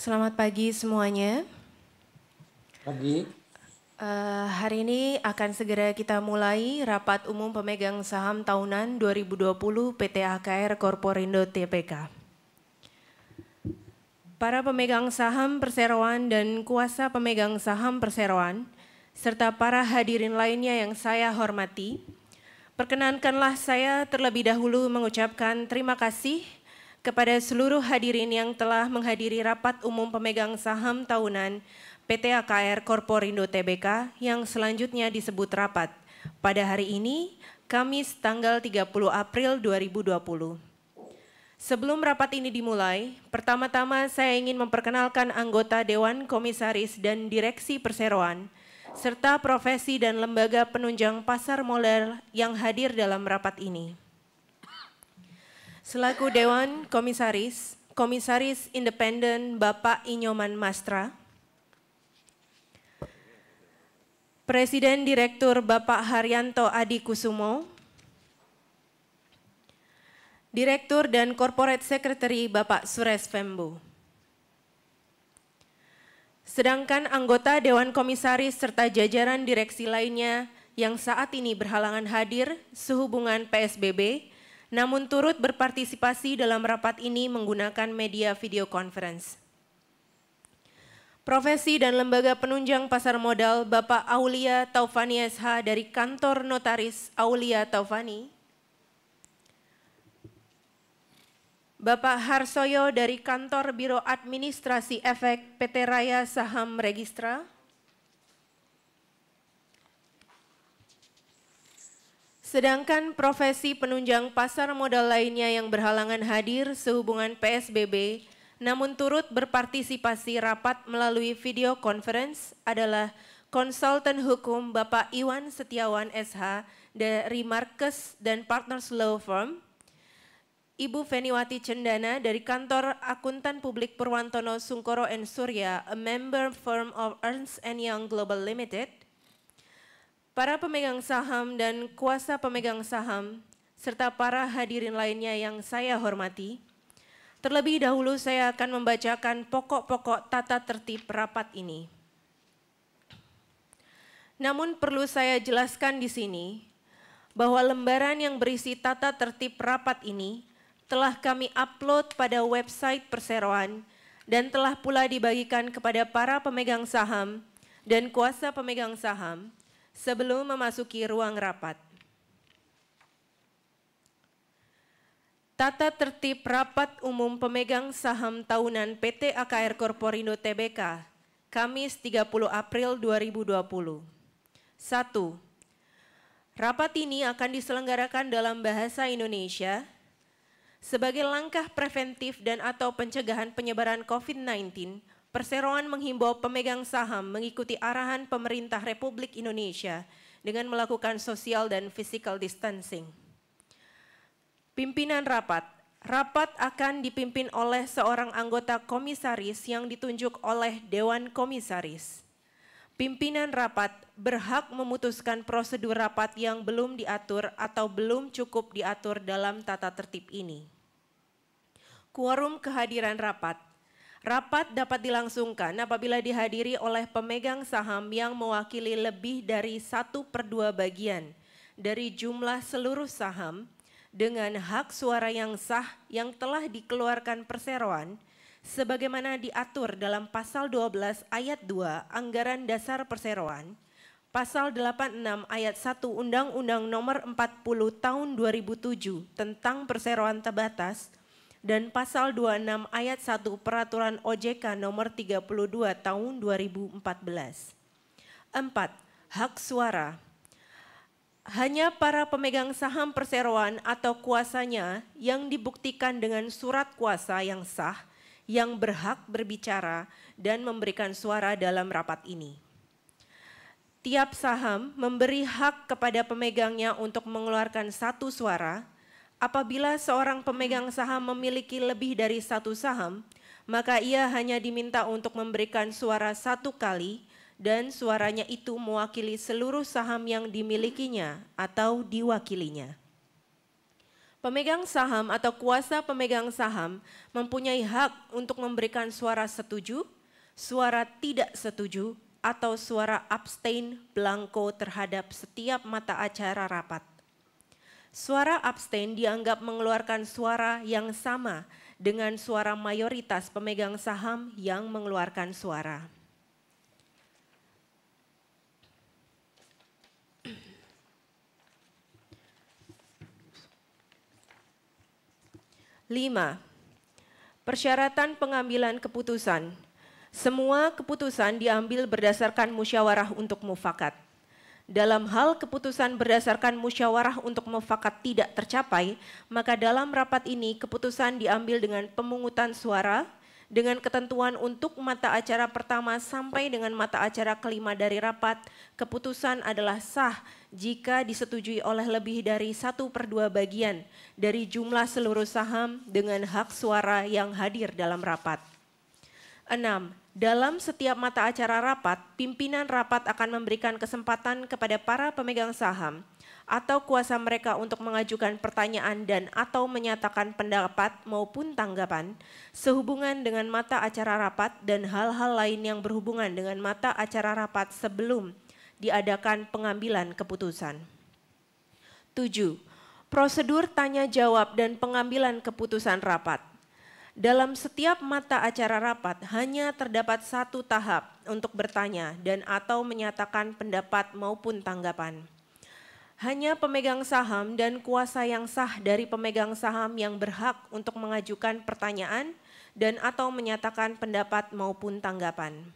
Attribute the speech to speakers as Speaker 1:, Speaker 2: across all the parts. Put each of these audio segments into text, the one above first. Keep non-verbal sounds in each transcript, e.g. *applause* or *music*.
Speaker 1: Selamat pagi semuanya.
Speaker 2: Pagi.
Speaker 1: Uh, hari ini akan segera kita mulai rapat umum pemegang saham tahunan 2020 PT AKR Korporindo TPK. Para pemegang saham perseroan dan kuasa pemegang saham perseroan, serta para hadirin lainnya yang saya hormati, perkenankanlah saya terlebih dahulu mengucapkan terima kasih kepada seluruh hadirin yang telah menghadiri rapat umum pemegang saham tahunan PT AKR Korporindo Tbk yang selanjutnya disebut rapat pada hari ini, Kamis tanggal 30 April 2020. Sebelum rapat ini dimulai, pertama-tama saya ingin memperkenalkan anggota Dewan Komisaris dan Direksi Perseroan, serta profesi dan lembaga penunjang pasar modal yang hadir dalam rapat ini. Selaku Dewan Komisaris, Komisaris Independen Bapak Inyoman Mastra, Presiden Direktur Bapak Haryanto Adi Kusumo, Direktur dan Corporate Secretary Bapak Sures Fembo. Sedangkan anggota Dewan Komisaris serta jajaran direksi lainnya yang saat ini berhalangan hadir sehubungan PSBB namun turut berpartisipasi dalam rapat ini menggunakan media video conference. Profesi dan Lembaga Penunjang Pasar Modal Bapak Aulia Taufani SH dari Kantor Notaris Aulia Taufani. Bapak Harsoyo dari Kantor Biro Administrasi Efek PT Raya Saham Registra. Sedangkan profesi penunjang pasar modal lainnya yang berhalangan hadir sehubungan PSBB namun turut berpartisipasi rapat melalui video conference adalah konsultan hukum Bapak Iwan Setiawan SH dari Marcus dan Partners Law Firm, Ibu Feniwati Cendana dari Kantor Akuntan Publik Purwantono Sungkoro and Surya, a member firm of Ernst Young Global Limited, para pemegang saham dan kuasa pemegang saham, serta para hadirin lainnya yang saya hormati, terlebih dahulu saya akan membacakan pokok-pokok tata tertib rapat ini. Namun perlu saya jelaskan di sini bahwa lembaran yang berisi tata tertib rapat ini telah kami upload pada website perseroan dan telah pula dibagikan kepada para pemegang saham dan kuasa pemegang saham sebelum memasuki ruang rapat. Tata tertib rapat umum pemegang saham tahunan PT AKR Korporindo Tbk, Kamis 30 April 2020. 1. Rapat ini akan diselenggarakan dalam bahasa Indonesia sebagai langkah preventif dan atau pencegahan penyebaran COVID-19 Perseroan menghimbau pemegang saham mengikuti arahan pemerintah Republik Indonesia dengan melakukan social dan physical distancing. Pimpinan rapat. Rapat akan dipimpin oleh seorang anggota komisaris yang ditunjuk oleh Dewan Komisaris. Pimpinan rapat berhak memutuskan prosedur rapat yang belum diatur atau belum cukup diatur dalam tata tertib ini. Quorum kehadiran rapat Rapat dapat dilangsungkan apabila dihadiri oleh pemegang saham yang mewakili lebih dari satu per dua bagian dari jumlah seluruh saham dengan hak suara yang sah yang telah dikeluarkan perseroan sebagaimana diatur dalam pasal 12 ayat 2 Anggaran Dasar Perseroan, pasal 86 ayat 1 Undang-Undang Nomor 40 Tahun 2007 tentang perseroan terbatas dan pasal 26 ayat 1 Peraturan OJK nomor 32 tahun 2014. 4. Hak suara. Hanya para pemegang saham perseroan atau kuasanya yang dibuktikan dengan surat kuasa yang sah yang berhak berbicara dan memberikan suara dalam rapat ini. Tiap saham memberi hak kepada pemegangnya untuk mengeluarkan satu suara Apabila seorang pemegang saham memiliki lebih dari satu saham, maka ia hanya diminta untuk memberikan suara satu kali dan suaranya itu mewakili seluruh saham yang dimilikinya atau diwakilinya. Pemegang saham atau kuasa pemegang saham mempunyai hak untuk memberikan suara setuju, suara tidak setuju, atau suara abstain blanko terhadap setiap mata acara rapat. Suara abstain dianggap mengeluarkan suara yang sama dengan suara mayoritas pemegang saham yang mengeluarkan suara. Lima, persyaratan pengambilan keputusan. Semua keputusan diambil berdasarkan musyawarah untuk mufakat. Dalam hal keputusan berdasarkan musyawarah untuk mufakat tidak tercapai, maka dalam rapat ini keputusan diambil dengan pemungutan suara dengan ketentuan untuk mata acara pertama sampai dengan mata acara kelima dari rapat, keputusan adalah sah jika disetujui oleh lebih dari satu per dua bagian dari jumlah seluruh saham dengan hak suara yang hadir dalam rapat. Enam, dalam setiap mata acara rapat, pimpinan rapat akan memberikan kesempatan kepada para pemegang saham atau kuasa mereka untuk mengajukan pertanyaan dan atau menyatakan pendapat maupun tanggapan sehubungan dengan mata acara rapat dan hal-hal lain yang berhubungan dengan mata acara rapat sebelum diadakan pengambilan keputusan. 7. Prosedur tanya jawab dan pengambilan keputusan rapat. Dalam setiap mata acara rapat hanya terdapat satu tahap untuk bertanya dan atau menyatakan pendapat maupun tanggapan. Hanya pemegang saham dan kuasa yang sah dari pemegang saham yang berhak untuk mengajukan pertanyaan dan atau menyatakan pendapat maupun tanggapan.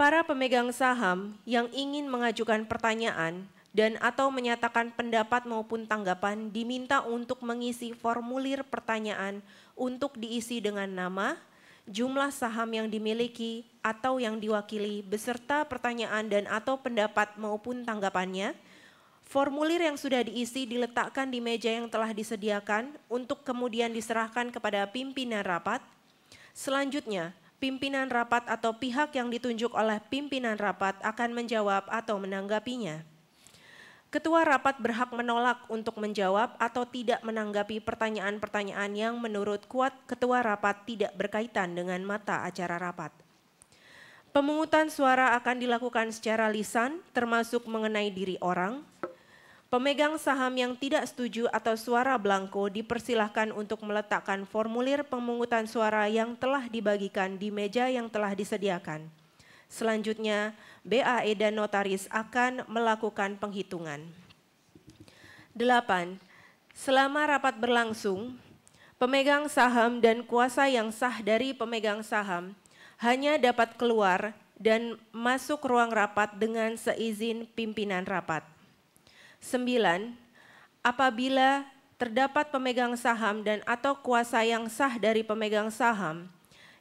Speaker 1: Para pemegang saham yang ingin mengajukan pertanyaan dan atau menyatakan pendapat maupun tanggapan diminta untuk mengisi formulir pertanyaan untuk diisi dengan nama, jumlah saham yang dimiliki atau yang diwakili beserta pertanyaan dan atau pendapat maupun tanggapannya Formulir yang sudah diisi diletakkan di meja yang telah disediakan untuk kemudian diserahkan kepada pimpinan rapat. Selanjutnya, pimpinan rapat atau pihak yang ditunjuk oleh pimpinan rapat akan menjawab atau menanggapinya. Ketua rapat berhak menolak untuk menjawab atau tidak menanggapi pertanyaan-pertanyaan yang menurut kuat ketua rapat tidak berkaitan dengan mata acara rapat. Pemungutan suara akan dilakukan secara lisan, termasuk mengenai diri orang, Pemegang saham yang tidak setuju atau suara blanko dipersilahkan untuk meletakkan formulir pemungutan suara yang telah dibagikan di meja yang telah disediakan. Selanjutnya, BAE dan notaris akan melakukan penghitungan. 8. Selama rapat berlangsung, pemegang saham dan kuasa yang sah dari pemegang saham hanya dapat keluar dan masuk ruang rapat dengan seizin pimpinan rapat. Sembilan, apabila terdapat pemegang saham dan atau kuasa yang sah dari pemegang saham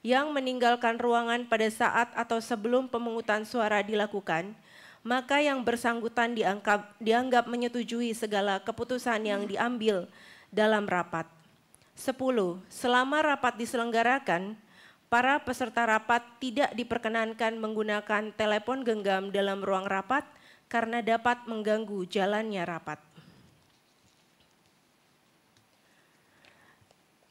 Speaker 1: yang meninggalkan ruangan pada saat atau sebelum pemungutan suara dilakukan, maka yang bersangkutan dianggap, dianggap menyetujui segala keputusan yang diambil dalam rapat. Sepuluh, selama rapat diselenggarakan, para peserta rapat tidak diperkenankan menggunakan telepon genggam dalam ruang rapat karena dapat mengganggu jalannya rapat.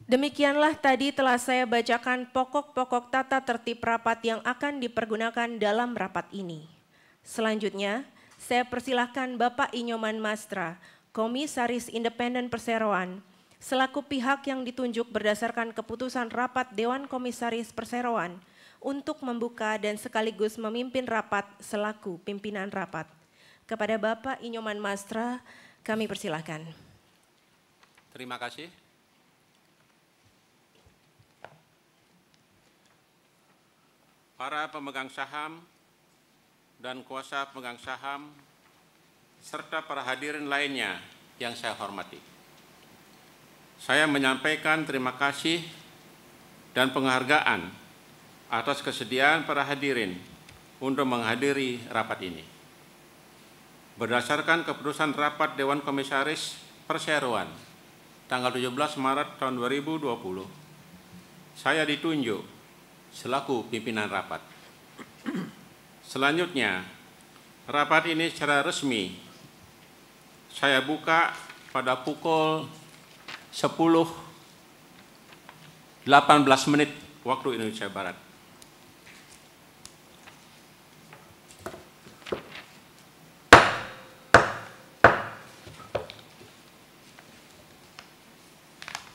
Speaker 1: Demikianlah tadi telah saya bacakan pokok-pokok tata tertib rapat yang akan dipergunakan dalam rapat ini. Selanjutnya, saya persilahkan Bapak Inyoman Mastra, Komisaris Independen Perseroan, selaku pihak yang ditunjuk berdasarkan keputusan rapat Dewan Komisaris Perseroan untuk membuka dan sekaligus memimpin rapat selaku pimpinan rapat. Kepada Bapak Inyoman Mastra, kami persilahkan.
Speaker 3: Terima kasih. Para pemegang saham dan kuasa pemegang saham, serta para hadirin lainnya yang saya hormati. Saya menyampaikan terima kasih dan penghargaan atas kesediaan para hadirin untuk menghadiri rapat ini. Berdasarkan keputusan rapat Dewan Komisaris Perseroan tanggal 17 Maret tahun 2020, saya ditunjuk selaku pimpinan rapat. Selanjutnya, rapat ini secara resmi saya buka pada pukul 18 menit waktu Indonesia Barat.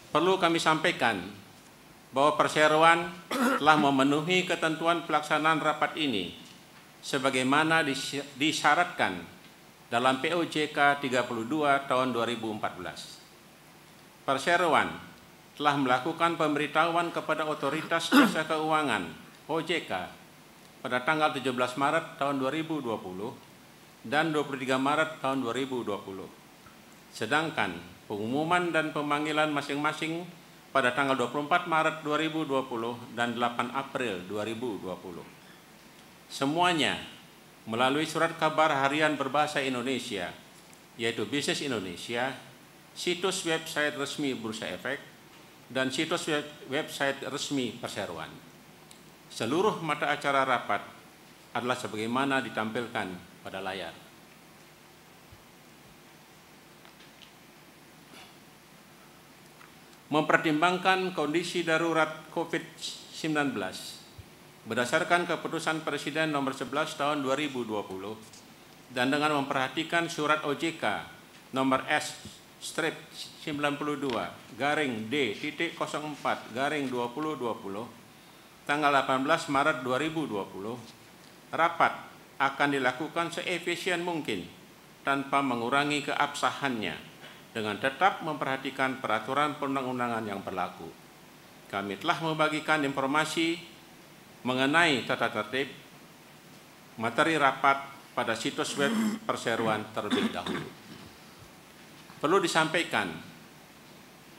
Speaker 3: Perlu kami sampaikan bahwa perseroan telah memenuhi ketentuan pelaksanaan rapat ini sebagaimana disyaratkan dalam POJK 32 tahun 2014. Perseroan telah melakukan pemberitahuan kepada otoritas jasa keuangan OJK pada tanggal 17 Maret tahun 2020 dan 23 Maret tahun 2020. Sedangkan pengumuman dan pemanggilan masing-masing pada tanggal 24 Maret 2020 dan 8 April 2020. Semuanya melalui surat kabar harian berbahasa Indonesia, yaitu Bisnis Indonesia, situs website resmi Bursa Efek, dan situs web website resmi Perseroan. Seluruh mata acara rapat adalah sebagaimana ditampilkan pada layar. Mempertimbangkan kondisi darurat COVID-19 berdasarkan keputusan Presiden nomor 11 tahun 2020 dan dengan memperhatikan surat OJK nomor S strip 92 garing D titik 04 garing 2020 tanggal 18 Maret 2020 rapat akan dilakukan seefisien mungkin tanpa mengurangi keabsahannya dengan tetap memperhatikan peraturan perundang-undangan yang berlaku. Kami telah membagikan informasi mengenai tata tertib materi rapat pada situs web perseroan terlebih dahulu. Perlu disampaikan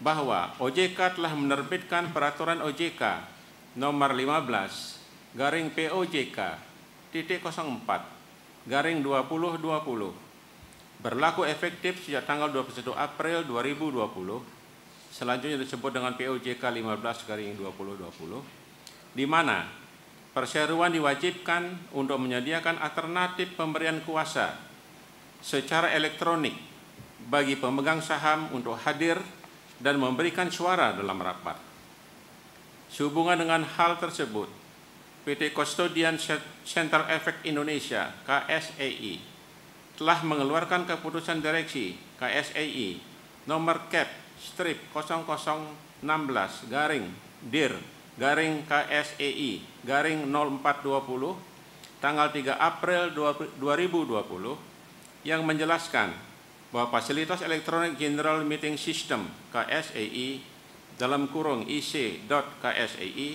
Speaker 3: bahwa OJK telah menerbitkan peraturan OJK nomor 15 garing POJK titik 04 garing 2020 berlaku efektif sejak tanggal 21 April 2020, selanjutnya disebut dengan POJK 15 garing 2020, di mana perseroan diwajibkan untuk menyediakan alternatif pemberian kuasa secara elektronik bagi pemegang saham untuk hadir dan memberikan suara dalam rapat. Sehubungan dengan hal tersebut, PT Custodian Center Efek Indonesia KSEI telah mengeluarkan keputusan direksi KSAI nomor CAP strip 0016 garing DIR garing KSAI garing 0420 tanggal 3 April 2020 yang menjelaskan bahwa fasilitas elektronik General Meeting System KSAI dalam kurung IC.KSAI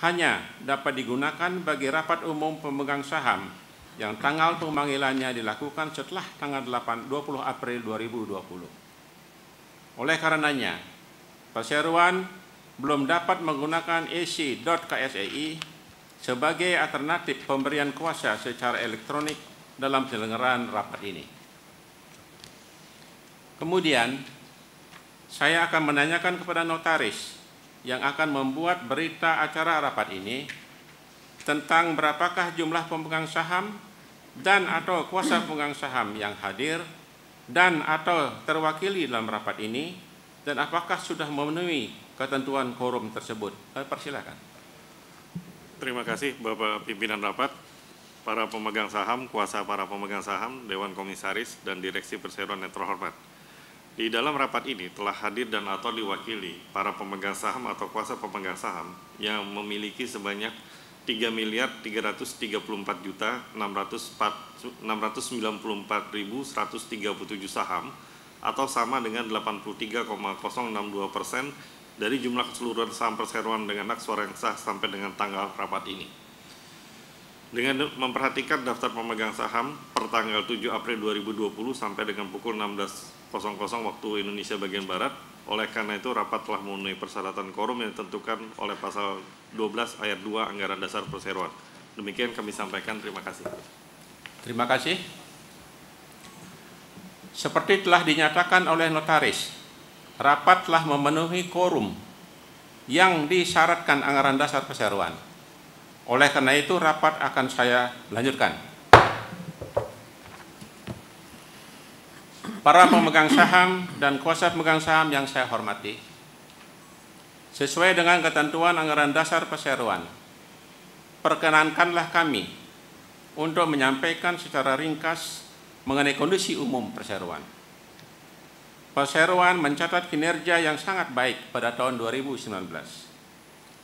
Speaker 3: hanya dapat digunakan bagi rapat umum pemegang saham yang tanggal pemanggilannya dilakukan setelah tanggal 8, 20 April 2020. Oleh karenanya, perseroan belum dapat menggunakan ec.ksei sebagai alternatif pemberian kuasa secara elektronik dalam penyelenggaraan rapat ini. Kemudian, saya akan menanyakan kepada notaris yang akan membuat berita acara rapat ini tentang berapakah jumlah pemegang saham dan atau kuasa pemegang saham yang hadir dan atau terwakili dalam rapat ini dan apakah sudah memenuhi ketentuan quorum tersebut. Eh, persilakan.
Speaker 4: Terima kasih Bapak pimpinan rapat, para pemegang saham, kuasa para pemegang saham, Dewan Komisaris, dan Direksi Perseroan yang terhormat. Di dalam rapat ini telah hadir dan atau diwakili para pemegang saham atau kuasa pemegang saham yang memiliki sebanyak 3 miliar 334 juta 694.137 saham atau sama dengan 83,062 persen dari jumlah keseluruhan saham perseroan dengan hak suara yang sah sampai dengan tanggal rapat ini. Dengan memperhatikan daftar pemegang saham per tanggal 7 April 2020 sampai dengan pukul 16.00 waktu Indonesia bagian Barat, oleh karena itu, rapat telah memenuhi persyaratan korum yang ditentukan oleh pasal 12 ayat 2 Anggaran Dasar Perseroan. Demikian kami sampaikan. Terima kasih.
Speaker 3: Terima kasih. Seperti telah dinyatakan oleh notaris, rapat telah memenuhi korum yang disyaratkan Anggaran Dasar Perseroan. Oleh karena itu, rapat akan saya lanjutkan. Para pemegang saham dan kuasa pemegang saham yang saya hormati, sesuai dengan ketentuan anggaran dasar perseroan, perkenankanlah kami untuk menyampaikan secara ringkas mengenai kondisi umum perseroan. Perseroan mencatat kinerja yang sangat baik pada tahun 2019.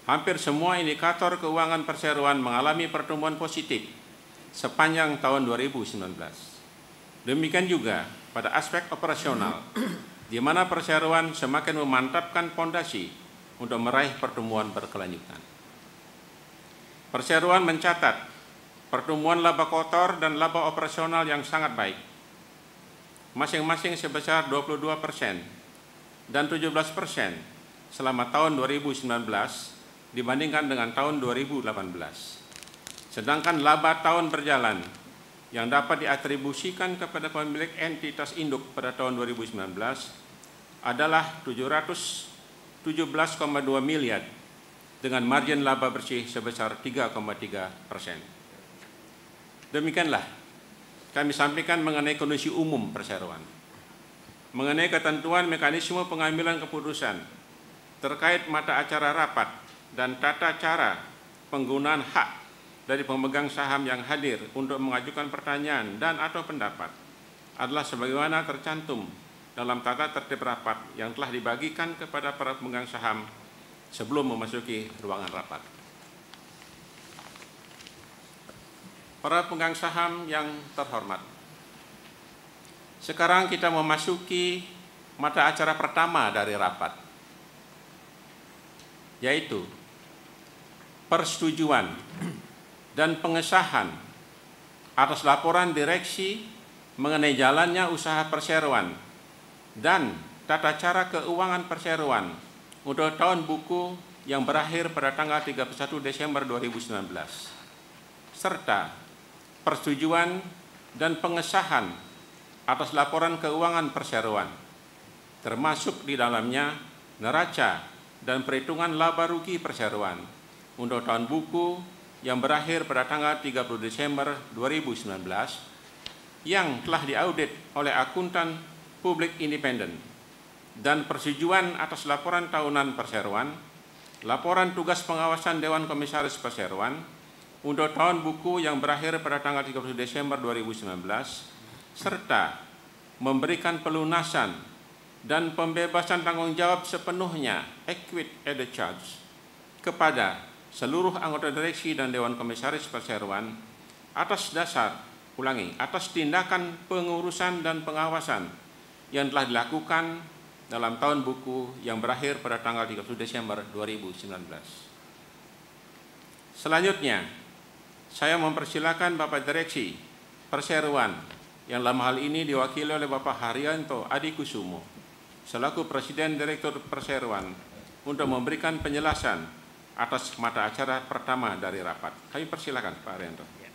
Speaker 3: Hampir semua indikator keuangan perseroan mengalami pertumbuhan positif sepanjang tahun 2019. Demikian juga pada aspek operasional, di mana perseroan semakin memantapkan fondasi untuk meraih pertumbuhan berkelanjutan. Perseroan mencatat pertumbuhan laba kotor dan laba operasional yang sangat baik, masing-masing sebesar 22 persen dan 17 persen selama tahun 2019 dibandingkan dengan tahun 2018. Sedangkan laba tahun berjalan yang dapat diatribusikan kepada pemilik entitas induk pada tahun 2019 adalah 717,2 miliar dengan margin laba bersih sebesar 3,3 persen. Demikianlah kami sampaikan mengenai kondisi umum perseroan. Mengenai ketentuan mekanisme pengambilan keputusan terkait mata acara rapat dan tata cara penggunaan hak dari pemegang saham yang hadir untuk mengajukan pertanyaan dan atau pendapat adalah sebagaimana tercantum dalam tata tertib rapat yang telah dibagikan kepada para pemegang saham sebelum memasuki ruangan rapat. Para pemegang saham yang terhormat, sekarang kita memasuki mata acara pertama dari rapat, yaitu persetujuan dan pengesahan atas laporan direksi mengenai jalannya usaha perseroan dan tata cara keuangan perseroan untuk tahun buku yang berakhir pada tanggal 31 Desember 2019 serta persetujuan dan pengesahan atas laporan keuangan perseroan termasuk di dalamnya neraca dan perhitungan laba rugi perseroan untuk tahun buku yang berakhir pada tanggal 30 Desember 2019 yang telah diaudit oleh akuntan publik independen dan persetujuan atas laporan tahunan perseroan, laporan tugas pengawasan Dewan Komisaris Perseroan untuk tahun buku yang berakhir pada tanggal 30 Desember 2019 serta memberikan pelunasan dan pembebasan tanggung jawab sepenuhnya equit at the charge kepada seluruh anggota direksi dan Dewan Komisaris Perseroan atas dasar, ulangi, atas tindakan pengurusan dan pengawasan yang telah dilakukan dalam tahun buku yang berakhir pada tanggal 30 Desember 2019. Selanjutnya, saya mempersilakan Bapak Direksi Perseroan yang dalam hal ini diwakili oleh Bapak Haryanto Adi Kusumo selaku Presiden Direktur Perseroan untuk memberikan penjelasan atas mata acara pertama dari rapat. Kami persilakan Pak Arianto. Ya.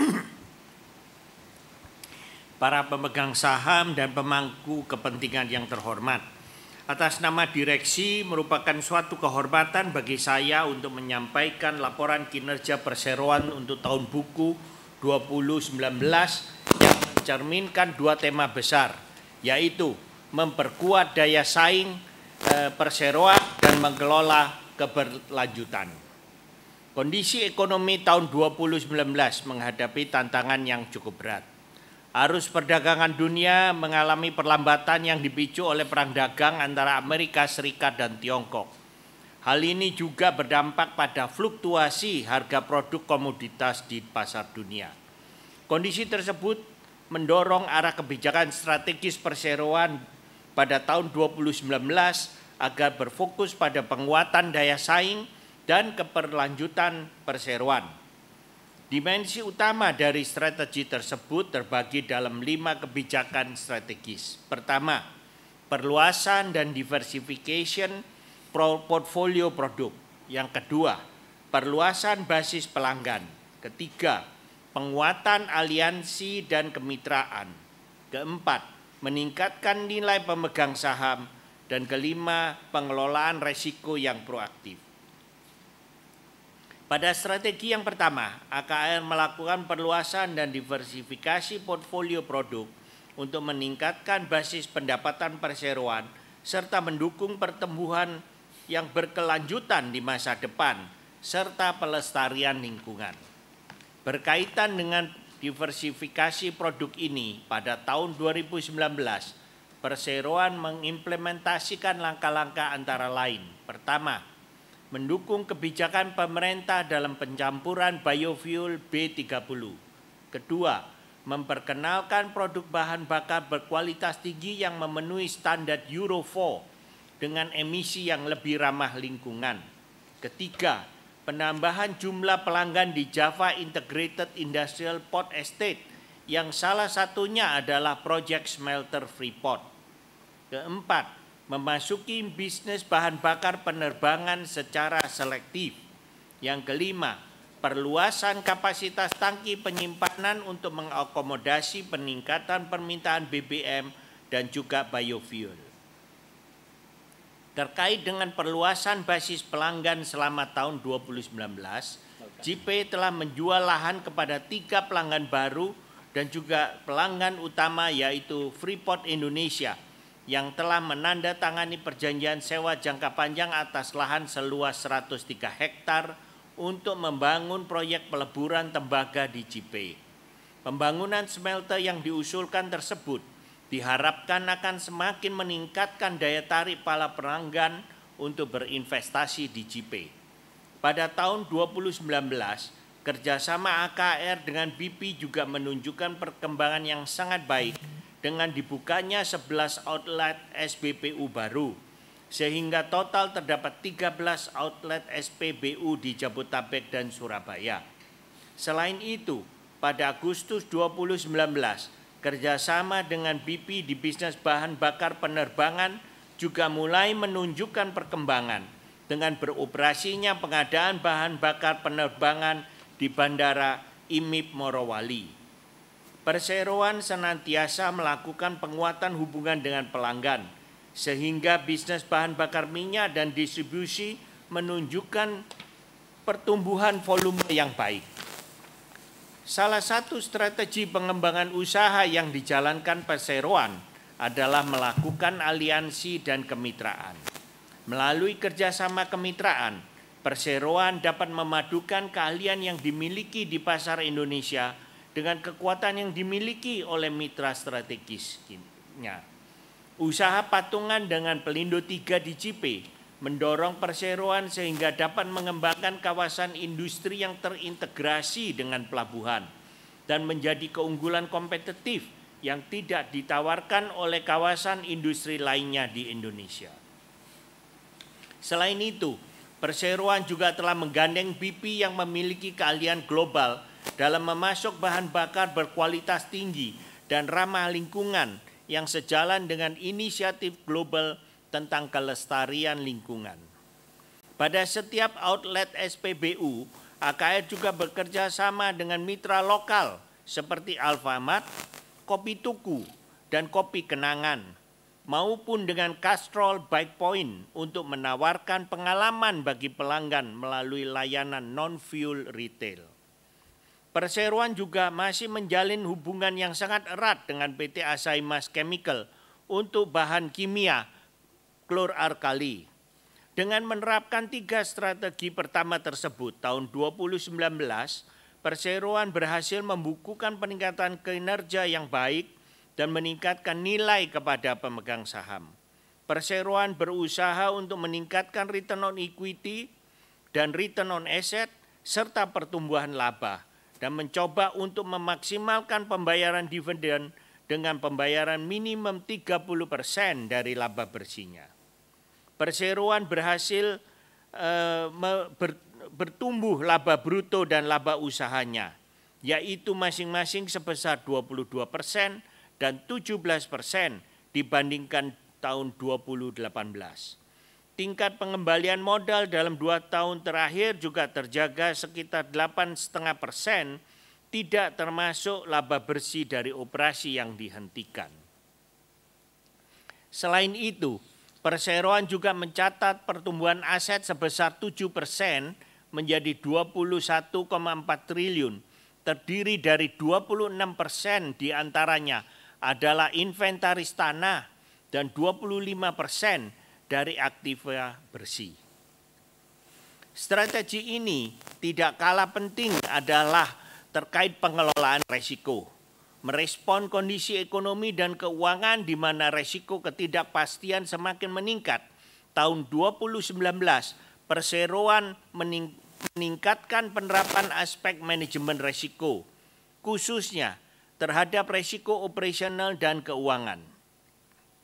Speaker 3: *clears throat*
Speaker 5: Para pemegang saham dan pemangku kepentingan yang terhormat, atas nama direksi merupakan suatu kehormatan bagi saya untuk menyampaikan laporan kinerja perseroan untuk tahun buku 2019 yang mencerminkan dua tema besar, yaitu memperkuat daya saing eh, perseroan dan mengelola keberlanjutan. Kondisi ekonomi tahun 2019 menghadapi tantangan yang cukup berat. Arus perdagangan dunia mengalami perlambatan yang dipicu oleh perang dagang antara Amerika Serikat dan Tiongkok. Hal ini juga berdampak pada fluktuasi harga produk komoditas di pasar dunia. Kondisi tersebut mendorong arah kebijakan strategis perseroan pada tahun 2019 agar berfokus pada penguatan daya saing dan keberlanjutan perseroan. Dimensi utama dari strategi tersebut terbagi dalam lima kebijakan strategis. Pertama, perluasan dan diversification portfolio produk. Yang kedua, perluasan basis pelanggan. Ketiga, penguatan aliansi dan kemitraan. Keempat, meningkatkan nilai pemegang saham dan kelima, pengelolaan resiko yang proaktif. Pada strategi yang pertama, AKR melakukan perluasan dan diversifikasi portfolio produk untuk meningkatkan basis pendapatan perseroan serta mendukung pertumbuhan yang berkelanjutan di masa depan serta pelestarian lingkungan. Berkaitan dengan diversifikasi produk ini pada tahun 2019, Perseroan mengimplementasikan langkah-langkah antara lain. Pertama, mendukung kebijakan pemerintah dalam pencampuran biofuel B30. Kedua, memperkenalkan produk bahan bakar berkualitas tinggi yang memenuhi standar Euro 4 dengan emisi yang lebih ramah lingkungan. Ketiga, penambahan jumlah pelanggan di Java Integrated Industrial Port Estate yang salah satunya adalah Project Smelter Freeport. Keempat, memasuki bisnis bahan bakar penerbangan secara selektif. Yang kelima, perluasan kapasitas tangki penyimpanan untuk mengakomodasi peningkatan permintaan BBM dan juga biofuel. Terkait dengan perluasan basis pelanggan selama tahun 2019, JP telah menjual lahan kepada tiga pelanggan baru dan juga pelanggan utama yaitu Freeport Indonesia yang telah menandatangani perjanjian sewa jangka panjang atas lahan seluas 103 hektar untuk membangun proyek peleburan tembaga di Cipe. Pembangunan smelter yang diusulkan tersebut diharapkan akan semakin meningkatkan daya tarik para pelanggan untuk berinvestasi di Cipe. Pada tahun 2019, kerjasama AKR dengan BP juga menunjukkan perkembangan yang sangat baik dengan dibukanya 11 outlet SBPU baru sehingga total terdapat 13 outlet SPBU di Jabotabek dan Surabaya. Selain itu, pada Agustus 2019, kerjasama dengan BP di bisnis bahan bakar penerbangan juga mulai menunjukkan perkembangan dengan beroperasinya pengadaan bahan bakar penerbangan di Bandara Imip Morowali. Perseroan senantiasa melakukan penguatan hubungan dengan pelanggan – sehingga bisnis bahan bakar minyak dan distribusi menunjukkan pertumbuhan volume yang baik. Salah satu strategi pengembangan usaha yang dijalankan Perseroan adalah melakukan aliansi dan kemitraan. Melalui kerjasama kemitraan, Perseroan dapat memadukan keahlian yang dimiliki di pasar Indonesia dengan kekuatan yang dimiliki oleh mitra strategisnya. Usaha patungan dengan Pelindo 3 di Cipe mendorong perseroan sehingga dapat mengembangkan kawasan industri yang terintegrasi dengan pelabuhan dan menjadi keunggulan kompetitif yang tidak ditawarkan oleh kawasan industri lainnya di Indonesia. Selain itu, perseroan juga telah menggandeng BP yang memiliki keahlian global dalam memasok bahan bakar berkualitas tinggi dan ramah lingkungan yang sejalan dengan inisiatif global tentang kelestarian lingkungan. Pada setiap outlet SPBU, AKR juga bekerja sama dengan mitra lokal seperti Alfamart, Kopi Tuku, dan Kopi Kenangan, maupun dengan Castrol Bike Point untuk menawarkan pengalaman bagi pelanggan melalui layanan non-fuel retail. Perseroan juga masih menjalin hubungan yang sangat erat dengan PT Asahi Mas Chemical untuk bahan kimia klor alkali. Dengan menerapkan tiga strategi pertama tersebut tahun 2019, Perseroan berhasil membukukan peningkatan kinerja yang baik dan meningkatkan nilai kepada pemegang saham. Perseroan berusaha untuk meningkatkan return on equity dan return on asset serta pertumbuhan laba dan mencoba untuk memaksimalkan pembayaran dividen dengan pembayaran minimum 30% dari laba bersihnya. Perseroan berhasil ber, bertumbuh laba bruto dan laba usahanya, yaitu masing-masing sebesar 22% dan 17% dibandingkan tahun 2018. Tingkat pengembalian modal dalam dua tahun terakhir juga terjaga sekitar 8,5 persen, tidak termasuk laba bersih dari operasi yang dihentikan. Selain itu, perseroan juga mencatat pertumbuhan aset sebesar 7 persen menjadi 21,4 triliun, terdiri dari 26 persen di antaranya adalah inventaris tanah dan 25 persen dari aktiva bersih. Strategi ini tidak kalah penting adalah terkait pengelolaan resiko merespon kondisi ekonomi dan keuangan di mana resiko ketidakpastian semakin meningkat. Tahun 2019, perseroan meningkatkan penerapan aspek manajemen resiko, khususnya terhadap resiko operasional dan keuangan.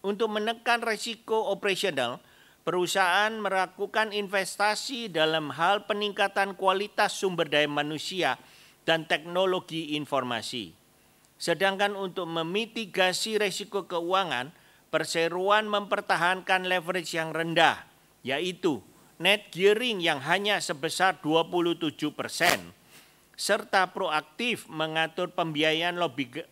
Speaker 5: Untuk menekan resiko operasional, perusahaan melakukan investasi dalam hal peningkatan kualitas sumber daya manusia dan teknologi informasi Sedangkan untuk memitigasi risiko keuangan, perseroan mempertahankan leverage yang rendah, yaitu net gearing yang hanya sebesar 27 persen, serta proaktif mengatur pembiayaan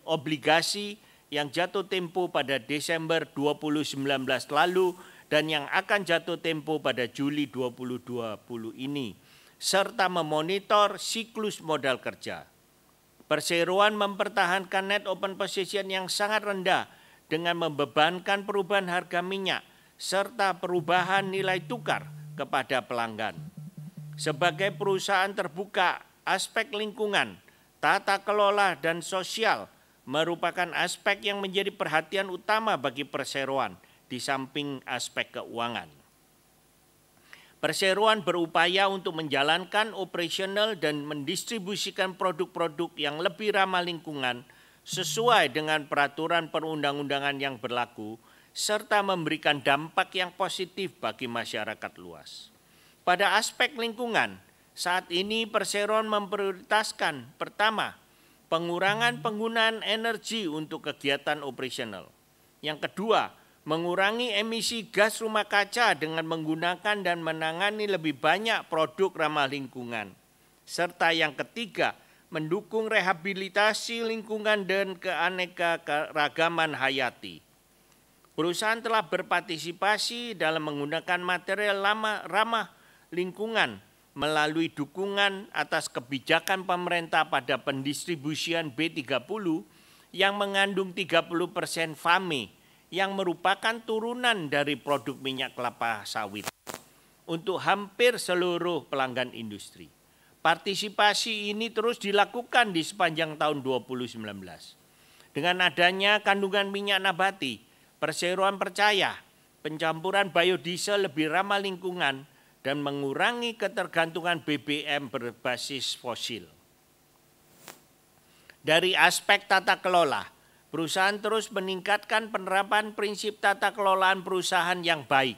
Speaker 5: obligasi yang jatuh tempo pada Desember 2019 lalu dan yang akan jatuh tempo pada Juli 2020 ini, serta memonitor siklus modal kerja. Perseroan mempertahankan net open position yang sangat rendah dengan membebankan perubahan harga minyak serta perubahan nilai tukar kepada pelanggan. Sebagai perusahaan terbuka, aspek lingkungan, tata kelola, dan sosial merupakan aspek yang menjadi perhatian utama bagi perseroan di samping aspek keuangan. Perseroan berupaya untuk menjalankan operasional dan mendistribusikan produk-produk yang lebih ramah lingkungan sesuai dengan peraturan perundang-undangan yang berlaku serta memberikan dampak yang positif bagi masyarakat luas. Pada aspek lingkungan, saat ini Perseroan memprioritaskan pertama, pengurangan penggunaan energi untuk kegiatan operasional. Yang kedua, mengurangi emisi gas rumah kaca dengan menggunakan dan menangani lebih banyak produk ramah lingkungan. Serta yang ketiga, mendukung rehabilitasi lingkungan dan keanekaragaman hayati. Perusahaan telah berpartisipasi dalam menggunakan material lama ramah lingkungan melalui dukungan atas kebijakan pemerintah pada pendistribusian B30 yang mengandung 30% FAME yang merupakan turunan dari produk minyak kelapa sawit untuk hampir seluruh pelanggan industri. Partisipasi ini terus dilakukan di sepanjang tahun 2019. Dengan adanya kandungan minyak nabati, perseroan percaya pencampuran biodiesel lebih ramah lingkungan dan mengurangi ketergantungan BBM berbasis fosil. Dari aspek tata kelola, Perusahaan terus meningkatkan penerapan prinsip tata kelolaan perusahaan yang baik.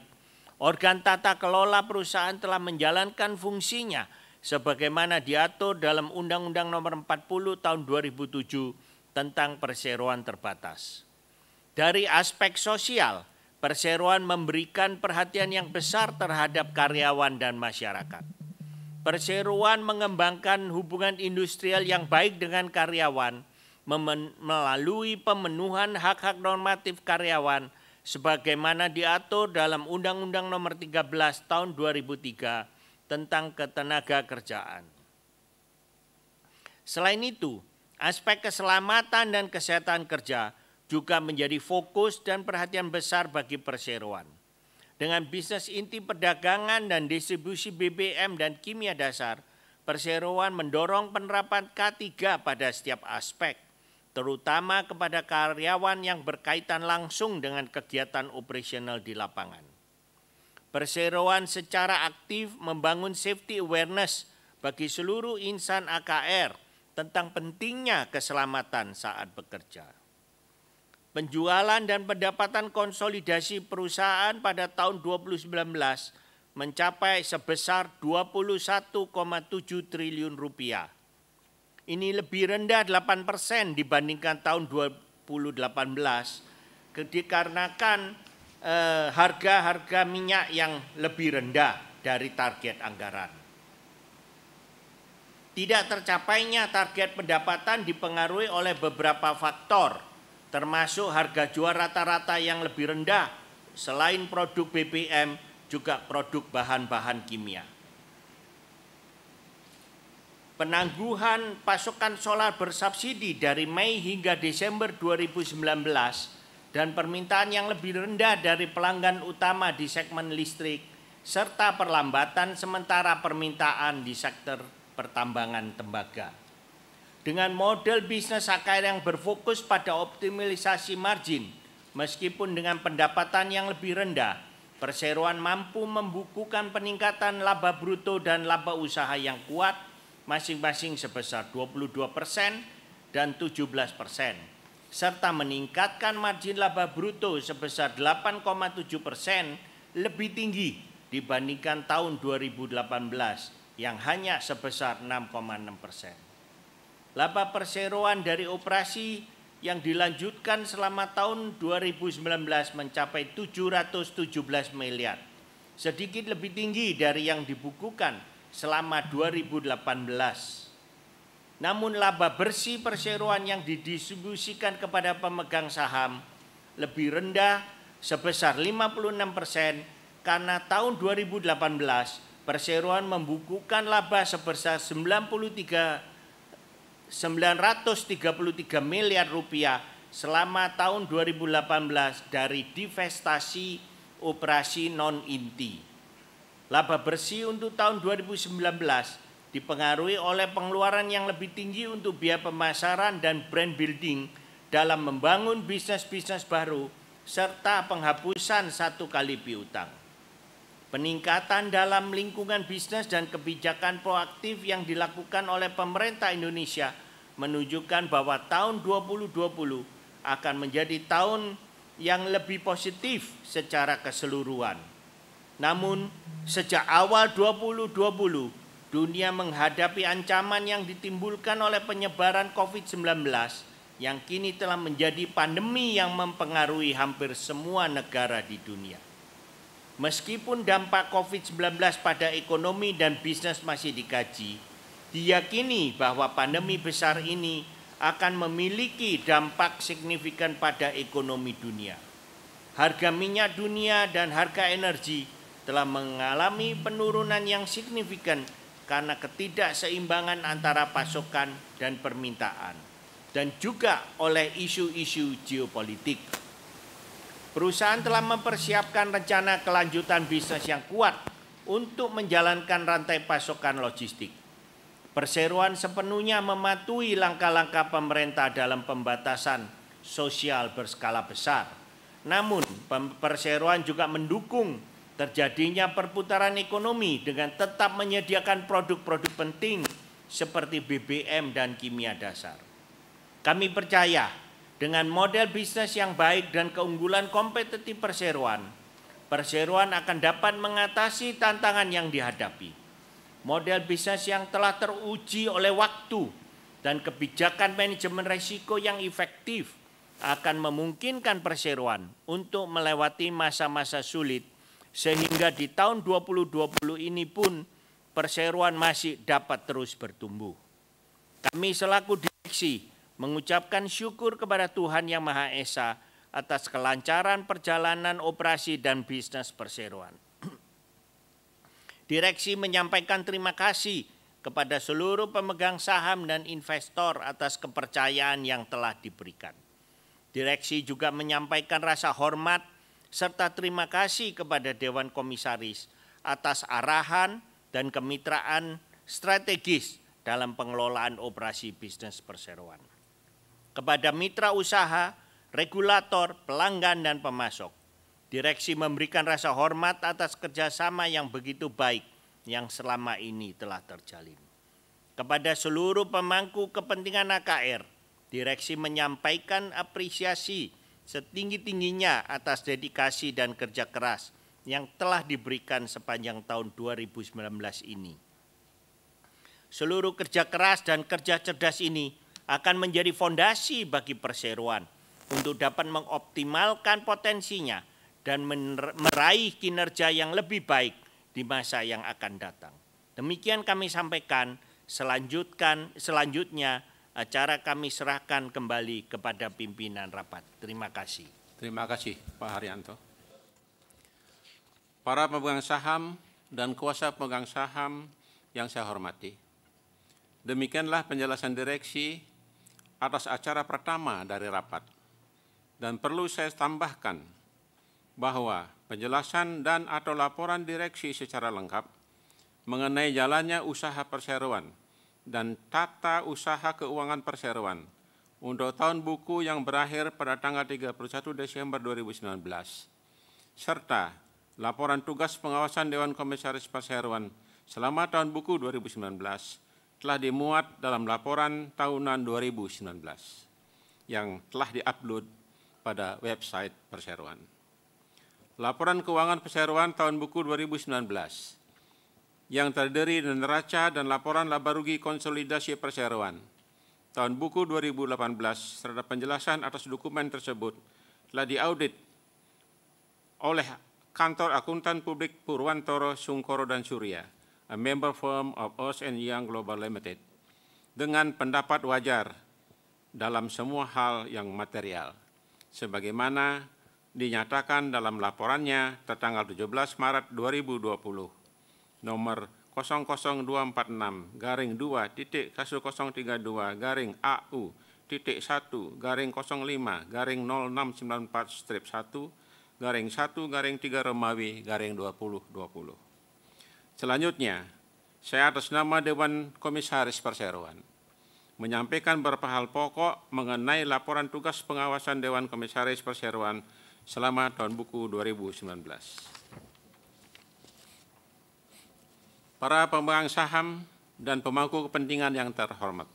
Speaker 5: Organ tata kelola perusahaan telah menjalankan fungsinya sebagaimana diatur dalam Undang-Undang Nomor 40 Tahun 2007 tentang perseroan terbatas. Dari aspek sosial, perseroan memberikan perhatian yang besar terhadap karyawan dan masyarakat. Perseroan mengembangkan hubungan industrial yang baik dengan karyawan melalui pemenuhan hak-hak normatif karyawan sebagaimana diatur dalam Undang-Undang Nomor 13 Tahun 2003 tentang ketenaga kerjaan. Selain itu, aspek keselamatan dan kesehatan kerja juga menjadi fokus dan perhatian besar bagi perseroan. Dengan bisnis inti perdagangan dan distribusi BBM dan kimia dasar, perseroan mendorong penerapan K3 pada setiap aspek terutama kepada karyawan yang berkaitan langsung dengan kegiatan operasional di lapangan. Perseroan secara aktif membangun safety awareness bagi seluruh insan AKR tentang pentingnya keselamatan saat bekerja. Penjualan dan pendapatan konsolidasi perusahaan pada tahun 2019 mencapai sebesar 21,7 triliun rupiah ini lebih rendah 8 persen dibandingkan tahun 2018 dikarenakan eh, harga-harga eh, minyak yang lebih rendah dari target anggaran. Tidak tercapainya target pendapatan dipengaruhi oleh beberapa faktor, termasuk harga jual rata-rata yang lebih rendah, selain produk BBM juga produk bahan-bahan kimia. penangguhan pasokan solar bersubsidi dari Mei hingga Desember 2019 dan permintaan yang lebih rendah dari pelanggan utama di segmen listrik serta perlambatan sementara permintaan di sektor pertambangan tembaga. Dengan model bisnis AKR yang berfokus pada optimalisasi margin, meskipun dengan pendapatan yang lebih rendah, perseroan mampu membukukan peningkatan laba bruto dan laba usaha yang kuat masing-masing sebesar 22 persen dan 17 persen, serta meningkatkan margin laba bruto sebesar 8,7 persen lebih tinggi dibandingkan tahun 2018 yang hanya sebesar 6,6 persen. Laba perseroan dari operasi yang dilanjutkan selama tahun 2019 mencapai 717 miliar, sedikit lebih tinggi dari yang dibukukan selama 2018. Namun laba bersih perseroan yang didistribusikan kepada pemegang saham lebih rendah sebesar 56 persen karena tahun 2018 perseroan membukukan laba sebesar 93 933 miliar rupiah selama tahun 2018 dari divestasi operasi non-inti. Laba bersih untuk tahun 2019 dipengaruhi oleh pengeluaran yang lebih tinggi untuk biaya pemasaran dan brand building dalam membangun bisnis-bisnis baru serta penghapusan satu kali piutang. Peningkatan dalam lingkungan bisnis dan kebijakan proaktif yang dilakukan oleh pemerintah Indonesia menunjukkan bahwa tahun 2020 akan menjadi tahun yang lebih positif secara keseluruhan. Namun, sejak awal 2020, dunia menghadapi ancaman yang ditimbulkan oleh penyebaran COVID-19 yang kini telah menjadi pandemi yang mempengaruhi hampir semua negara di dunia. Meskipun dampak COVID-19 pada ekonomi dan bisnis masih dikaji, diyakini bahwa pandemi besar ini akan memiliki dampak signifikan pada ekonomi dunia. Harga minyak dunia dan harga energi telah mengalami penurunan yang signifikan karena ketidakseimbangan antara pasokan dan permintaan dan juga oleh isu-isu geopolitik. Perusahaan telah mempersiapkan rencana kelanjutan bisnis yang kuat untuk menjalankan rantai pasokan logistik Perseroan sepenuhnya mematuhi langkah-langkah pemerintah dalam pembatasan sosial berskala besar. Namun, perseroan juga mendukung terjadinya perputaran ekonomi dengan tetap menyediakan produk-produk penting seperti BBM dan kimia dasar. Kami percaya dengan model bisnis yang baik dan keunggulan kompetitif perseroan, perseroan akan dapat mengatasi tantangan yang dihadapi model bisnis yang telah teruji oleh waktu dan kebijakan manajemen risiko yang efektif akan memungkinkan perseroan untuk melewati masa-masa sulit sehingga di tahun 2020 ini pun perseroan masih dapat terus bertumbuh. Kami selaku direksi mengucapkan syukur kepada Tuhan Yang Maha Esa atas kelancaran perjalanan operasi dan bisnis perseroan. *clears throat* Direksi menyampaikan terima kasih kepada seluruh pemegang saham dan investor atas kepercayaan yang telah diberikan. Direksi juga menyampaikan rasa hormat serta terima kasih kepada Dewan Komisaris atas arahan dan kemitraan strategis dalam pengelolaan operasi bisnis perseroan. Kepada mitra usaha, regulator, pelanggan, dan pemasok, Direksi memberikan rasa hormat atas kerjasama yang begitu baik yang selama ini telah terjalin. Kepada seluruh pemangku kepentingan AKR, direksi menyampaikan apresiasi setinggi-tingginya atas dedikasi dan kerja keras yang telah diberikan sepanjang tahun 2019 ini. Seluruh kerja keras dan kerja cerdas ini akan menjadi fondasi bagi perseroan untuk dapat mengoptimalkan potensinya dan meraih kinerja yang lebih baik di masa yang akan datang. Demikian kami sampaikan, selanjutkan selanjutnya acara kami serahkan kembali kepada pimpinan rapat. Terima kasih.
Speaker 3: Terima kasih Pak Haryanto. Para pemegang saham dan kuasa pemegang saham yang saya hormati. Demikianlah penjelasan direksi atas acara pertama dari rapat. Dan perlu saya tambahkan bahwa penjelasan dan atau laporan direksi secara lengkap mengenai jalannya usaha perseroan dan tata usaha keuangan perseroan untuk tahun buku yang berakhir pada tanggal 31 Desember 2019 serta laporan tugas pengawasan Dewan Komisaris Perseroan selama tahun buku 2019 telah dimuat dalam laporan tahunan 2019 yang telah diupload pada website Perseroan. Laporan keuangan Perseroan tahun buku 2019 yang terdiri dari neraca dan laporan laba rugi konsolidasi Perseroan tahun buku 2018 serta penjelasan atas dokumen tersebut telah diaudit oleh Kantor Akuntan Publik Purwantoro Sungkoro dan Surya a member firm of Ernst Young Global Limited, dengan pendapat wajar dalam semua hal yang material, sebagaimana dinyatakan dalam laporannya tertanggal 17 Maret 2020, nomor 00246 garing 2 titik 1032 garing AU titik 1 garing 05 garing 0694 strip 1 garing 1 garing 3 Romawi garing 2020. Selanjutnya, saya atas nama Dewan Komisaris Perseroan menyampaikan beberapa hal pokok mengenai laporan tugas pengawasan Dewan Komisaris Perseroan selama tahun buku 2019. Para pemegang saham dan pemangku kepentingan yang terhormat.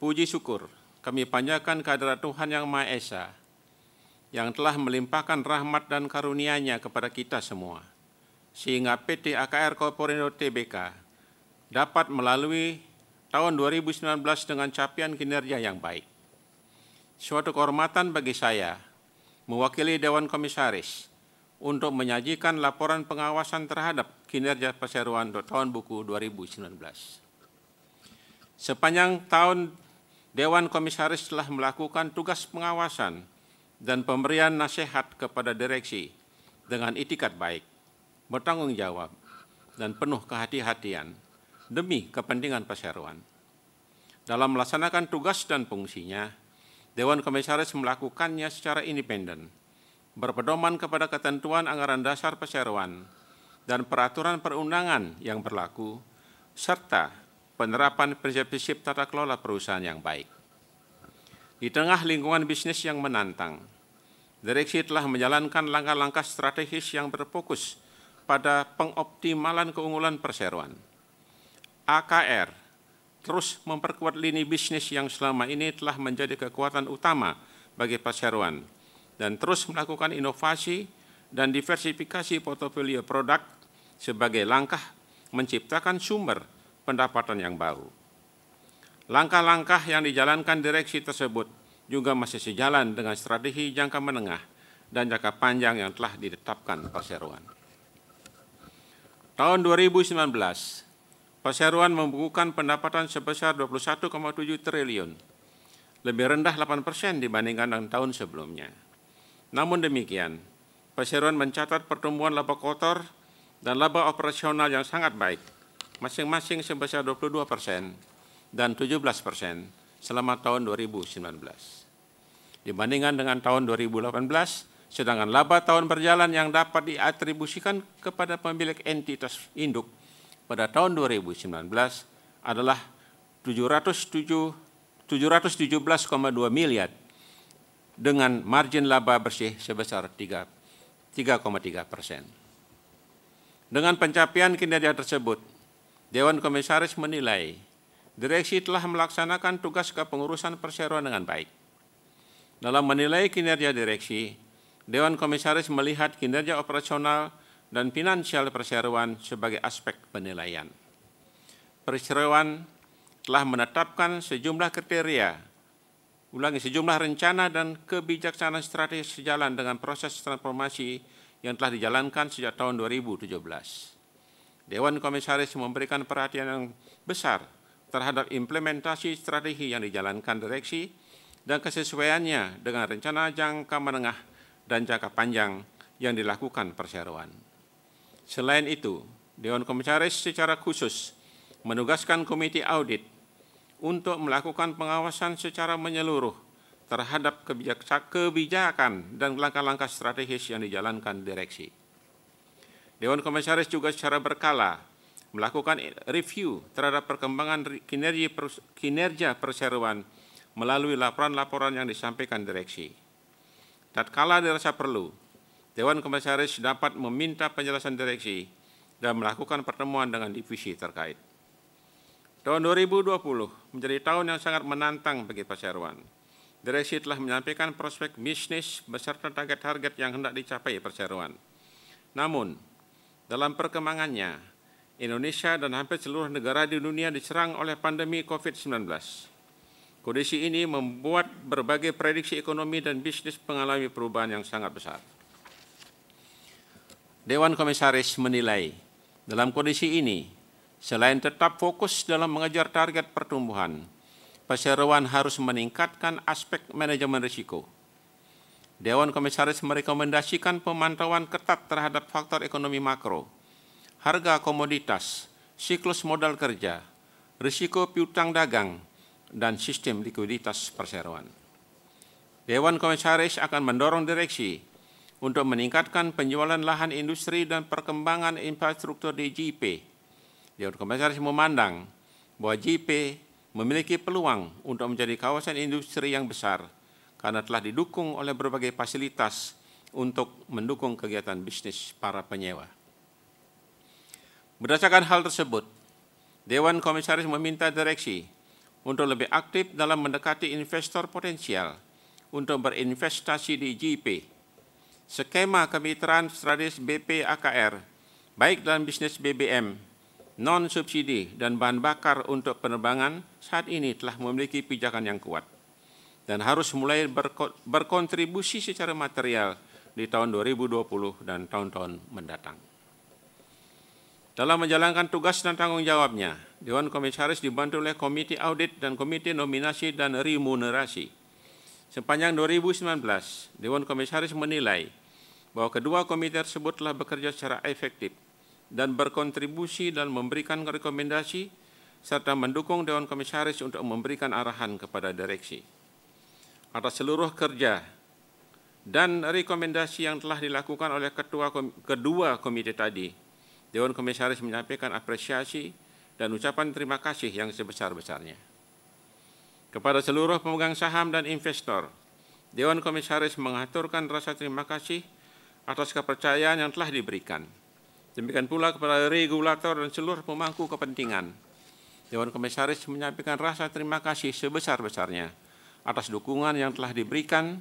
Speaker 3: Puji syukur kami panjatkan kehadirat Tuhan Yang Maha Esa yang telah melimpahkan rahmat dan karunia-Nya kepada kita semua sehingga PT AKR Korporindo Tbk dapat melalui tahun 2019 dengan capaian kinerja yang baik. Suatu kehormatan bagi saya mewakili Dewan Komisaris untuk menyajikan laporan pengawasan terhadap kinerja perseroan tahun buku 2019. Sepanjang tahun Dewan Komisaris telah melakukan tugas pengawasan dan pemberian nasihat kepada direksi dengan itikat baik bertanggung jawab, dan penuh kehati-hatian demi kepentingan perseroan. Dalam melaksanakan tugas dan fungsinya, Dewan Komisaris melakukannya secara independen, berpedoman kepada ketentuan anggaran dasar perseroan dan peraturan perundangan yang berlaku, serta penerapan prinsip-prinsip tata kelola perusahaan yang baik. Di tengah lingkungan bisnis yang menantang, direksi telah menjalankan langkah-langkah strategis yang berfokus pada pengoptimalan keunggulan perseroan. AKR terus memperkuat lini bisnis yang selama ini telah menjadi kekuatan utama bagi perseroan dan terus melakukan inovasi dan diversifikasi portofolio produk sebagai langkah menciptakan sumber pendapatan yang baru. Langkah-langkah yang dijalankan direksi tersebut juga masih sejalan dengan strategi jangka menengah dan jangka panjang yang telah ditetapkan perseroan. Tahun 2019, Perseroan membukukan pendapatan sebesar 21,7 triliun, lebih rendah 8 persen dibandingkan dengan tahun sebelumnya. Namun demikian, Perseroan mencatat pertumbuhan laba kotor dan laba operasional yang sangat baik, masing-masing sebesar 22 persen dan 17 persen selama tahun 2019. Dibandingkan dengan tahun 2018, sedangkan laba tahun berjalan yang dapat diatribusikan kepada pemilik entitas induk pada tahun 2019 adalah 717,2 miliar dengan margin laba bersih sebesar 3,3 persen. Dengan pencapaian kinerja tersebut, Dewan Komisaris menilai direksi telah melaksanakan tugas kepengurusan perseroan dengan baik. Dalam menilai kinerja direksi, Dewan Komisaris melihat kinerja operasional dan finansial perseroan sebagai aspek penilaian. Perseroan telah menetapkan sejumlah kriteria, ulangi sejumlah rencana dan kebijaksanaan strategis sejalan dengan proses transformasi yang telah dijalankan sejak tahun 2017. Dewan Komisaris memberikan perhatian yang besar terhadap implementasi strategi yang dijalankan direksi dan kesesuaiannya dengan rencana jangka menengah dan jangka panjang yang dilakukan perseroan. Selain itu, Dewan Komisaris secara khusus menugaskan Komite Audit untuk melakukan pengawasan secara menyeluruh terhadap kebijakan dan langkah-langkah strategis yang dijalankan direksi. Dewan Komisaris juga secara berkala melakukan review terhadap perkembangan kinerja, perseroan melalui laporan-laporan yang disampaikan direksi. Tatkala dirasa perlu, Dewan Komisaris dapat meminta penjelasan direksi dan melakukan pertemuan dengan divisi terkait. Tahun 2020 menjadi tahun yang sangat menantang bagi perseroan. Direksi telah menyampaikan prospek bisnis beserta target-target yang hendak dicapai perseroan. Namun, dalam perkembangannya, Indonesia dan hampir seluruh negara di dunia diserang oleh pandemi COVID-19. Kondisi ini membuat berbagai prediksi ekonomi dan bisnis mengalami perubahan yang sangat besar. Dewan Komisaris menilai dalam kondisi ini, selain tetap fokus dalam mengejar target pertumbuhan, perseroan harus meningkatkan aspek manajemen risiko. Dewan Komisaris merekomendasikan pemantauan ketat terhadap faktor ekonomi makro, harga komoditas, siklus modal kerja, risiko piutang dagang, dan sistem likuiditas perseroan. Dewan Komisaris akan mendorong direksi untuk meningkatkan penjualan lahan industri dan perkembangan infrastruktur di JP. Dewan Komisaris memandang bahwa JP memiliki peluang untuk menjadi kawasan industri yang besar karena telah didukung oleh berbagai fasilitas untuk mendukung kegiatan bisnis para penyewa. Berdasarkan hal tersebut, Dewan Komisaris meminta direksi untuk lebih aktif dalam mendekati investor potensial untuk berinvestasi di GP. Skema kemitraan strategis BP AKR, baik dalam bisnis BBM, non-subsidi, dan bahan bakar untuk penerbangan saat ini telah memiliki pijakan yang kuat dan harus mulai berkontribusi secara material di tahun 2020 dan tahun-tahun mendatang. Dalam menjalankan tugas dan tanggung jawabnya, Dewan Komisaris dibantu oleh Komite Audit dan Komite Nominasi dan Remunerasi. Sepanjang 2019, Dewan Komisaris menilai bahwa kedua komite tersebut telah bekerja secara efektif dan berkontribusi dan memberikan rekomendasi serta mendukung Dewan Komisaris untuk memberikan arahan kepada direksi. Atas seluruh kerja dan rekomendasi yang telah dilakukan oleh ketua kedua komite tadi, Dewan Komisaris menyampaikan apresiasi dan ucapan terima kasih yang sebesar-besarnya. Kepada seluruh pemegang saham dan investor, Dewan Komisaris mengaturkan rasa terima kasih atas kepercayaan yang telah diberikan. Demikian pula kepada regulator dan seluruh pemangku kepentingan. Dewan Komisaris menyampaikan rasa terima kasih sebesar-besarnya atas dukungan yang telah diberikan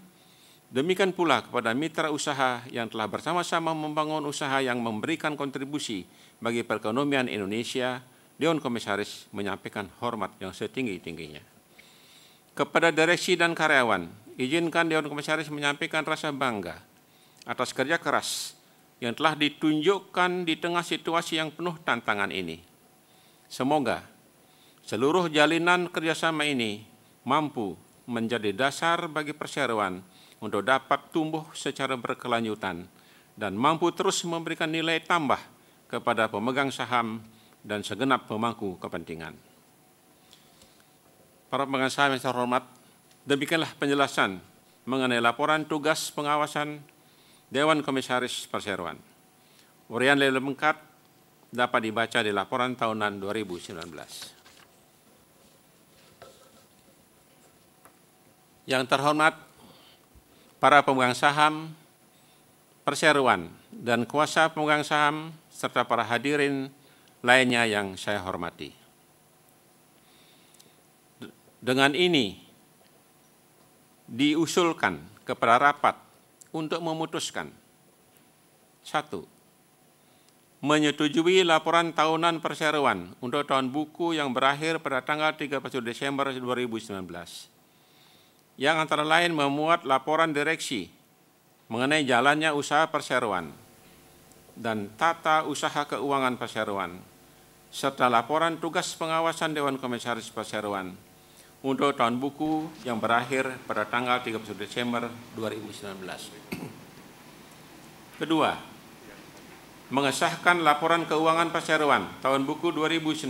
Speaker 3: Demikian pula kepada mitra usaha yang telah bersama-sama membangun usaha yang memberikan kontribusi bagi perekonomian Indonesia, Dewan Komisaris menyampaikan hormat yang setinggi-tingginya. Kepada direksi dan karyawan, izinkan Dewan Komisaris menyampaikan rasa bangga atas kerja keras yang telah ditunjukkan di tengah situasi yang penuh tantangan ini. Semoga seluruh jalinan kerjasama ini mampu menjadi dasar bagi perseroan untuk dapat tumbuh secara berkelanjutan dan mampu terus memberikan nilai tambah kepada pemegang saham dan segenap pemangku kepentingan. Para pemegang saham yang terhormat, demikianlah penjelasan mengenai laporan tugas pengawasan Dewan Komisaris Perseroan. Urian lebih lengkap dapat dibaca di laporan tahunan 2019. Yang terhormat, para pemegang saham perseroan dan kuasa pemegang saham serta para hadirin lainnya yang saya hormati. Dengan ini diusulkan kepada rapat untuk memutuskan satu menyetujui laporan tahunan perseroan untuk tahun buku yang berakhir pada tanggal 31 Desember 2019 yang antara lain memuat laporan direksi mengenai jalannya usaha perseroan dan tata usaha keuangan perseroan, serta laporan tugas pengawasan Dewan Komisaris Perseroan untuk tahun buku yang berakhir pada tanggal 31 Desember 2019. Kedua, mengesahkan laporan keuangan perseroan tahun buku 2019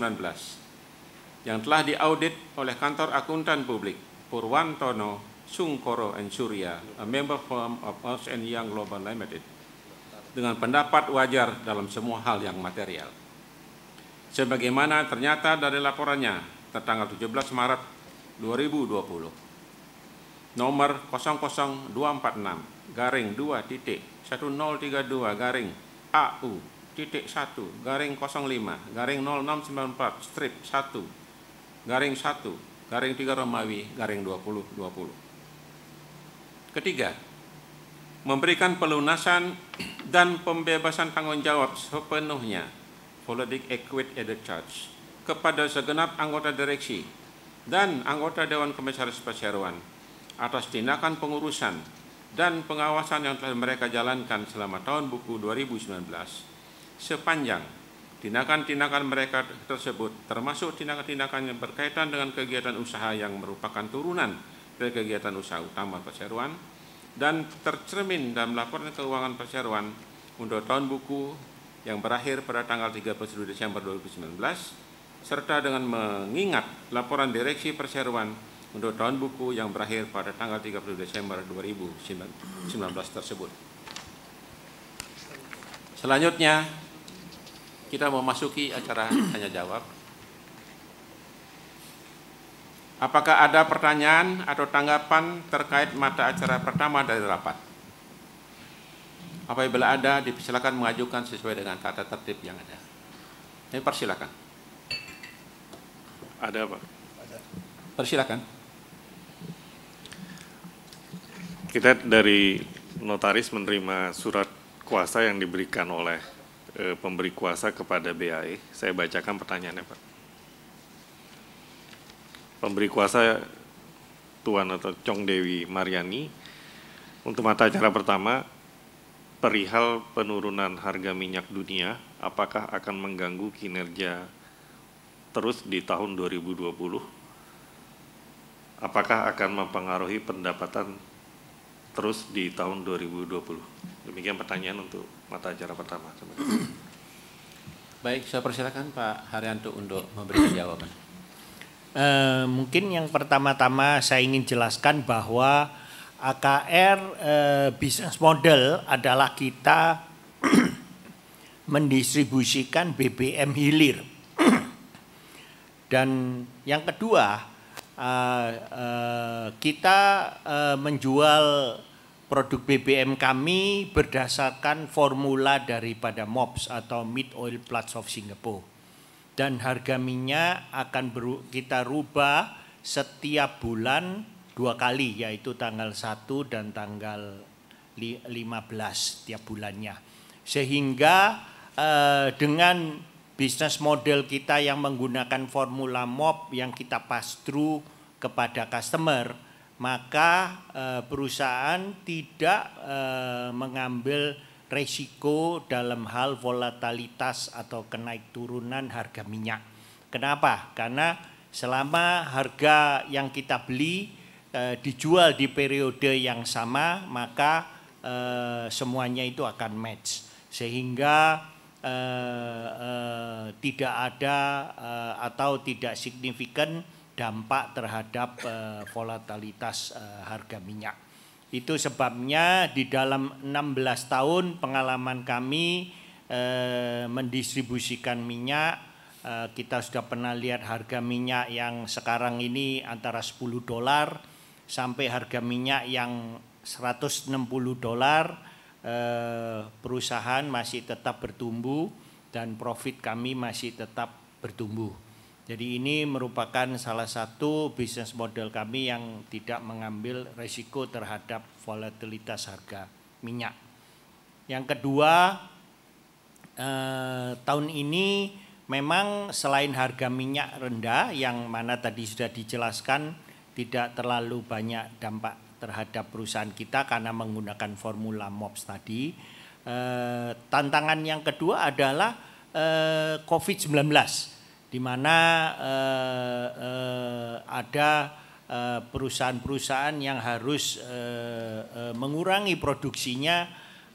Speaker 3: yang telah diaudit oleh kantor akuntan publik Purwantono Sungkoro and Surya, a member firm of Ernst Young Global Limited, dengan pendapat wajar dalam semua hal yang material. Sebagaimana ternyata dari laporannya tertanggal 17 Maret 2020 nomor 00246 garing 2 titik 1032 garing AU titik 1 garing 05 garing 0694 strip 1 garing 1 garing 3 Romawi garing 2020 ketiga memberikan pelunasan dan pembebasan tanggung jawab sepenuhnya. Politik Equit Edit Charge. Kepada segenap anggota direksi dan anggota Dewan Komisaris Perseroan atas tindakan pengurusan dan pengawasan yang telah mereka jalankan selama tahun buku 2019 sepanjang tindakan-tindakan mereka tersebut termasuk tindakan-tindakan yang berkaitan dengan kegiatan usaha yang merupakan turunan dari kegiatan usaha utama perseroan dan tercermin dalam laporan keuangan perseroan untuk tahun buku yang berakhir pada tanggal 31 Desember 2019 serta dengan mengingat laporan direksi perseroan untuk tahun buku yang berakhir pada tanggal 30 Desember 2019 tersebut. Selanjutnya kita memasuki acara tanya jawab. Apakah ada pertanyaan atau tanggapan terkait mata acara pertama dari rapat? Apabila ada, dipersilakan mengajukan sesuai dengan tata tertib yang ada. Ini persilakan.
Speaker 4: Ada Pak.
Speaker 3: Persilakan.
Speaker 4: Kita dari notaris menerima surat kuasa yang diberikan oleh e, pemberi kuasa kepada BAE. Saya bacakan pertanyaannya Pak. Pemberi kuasa Tuan atau Chong Dewi Mariani untuk mata acara pertama perihal penurunan harga minyak dunia apakah akan mengganggu kinerja terus di tahun 2020? Apakah akan mempengaruhi pendapatan terus di tahun 2020? Demikian pertanyaan untuk mata acara pertama. *clears throat*
Speaker 3: Baik, saya persilakan Pak Haryanto untuk memberikan jawaban.
Speaker 5: Uh, mungkin yang pertama-tama saya ingin jelaskan bahwa AKR eh, business model adalah kita *clears throat* mendistribusikan BBM hilir. *clears throat* Dan yang kedua, eh, kita menjual produk BBM kami berdasarkan formula daripada MOPS atau Mid Oil Plus of Singapore. Dan harga minyak akan kita rubah setiap bulan dua kali yaitu tanggal 1 dan tanggal 15 tiap bulannya. Sehingga eh, dengan bisnis model kita yang menggunakan formula MOP yang kita pass through kepada customer, maka eh, perusahaan tidak eh, mengambil resiko dalam hal volatilitas atau kenaik turunan harga minyak. Kenapa? Karena selama harga yang kita beli eh, dijual di periode yang sama maka semuanya itu akan match sehingga eh, eh, tidak ada atau tidak signifikan dampak terhadap eh, volatilitas eh, harga minyak. Itu sebabnya di dalam 16 tahun pengalaman kami eh, mendistribusikan minyak kita sudah pernah lihat harga minyak yang sekarang ini antara 10 dolar sampai harga minyak yang 160 dolar perusahaan masih tetap bertumbuh dan profit kami masih tetap bertumbuh. Jadi ini merupakan salah satu bisnis model kami yang tidak mengambil resiko terhadap volatilitas harga minyak. Yang kedua, eh, tahun ini memang selain harga minyak rendah yang mana tadi sudah dijelaskan tidak terlalu banyak dampak terhadap perusahaan kita karena menggunakan formula MOPS tadi. Eh, tantangan yang kedua adalah eh, COVID-19 di mana eh, eh, ada eh, perusahaan-perusahaan yang harus eh, eh, mengurangi produksinya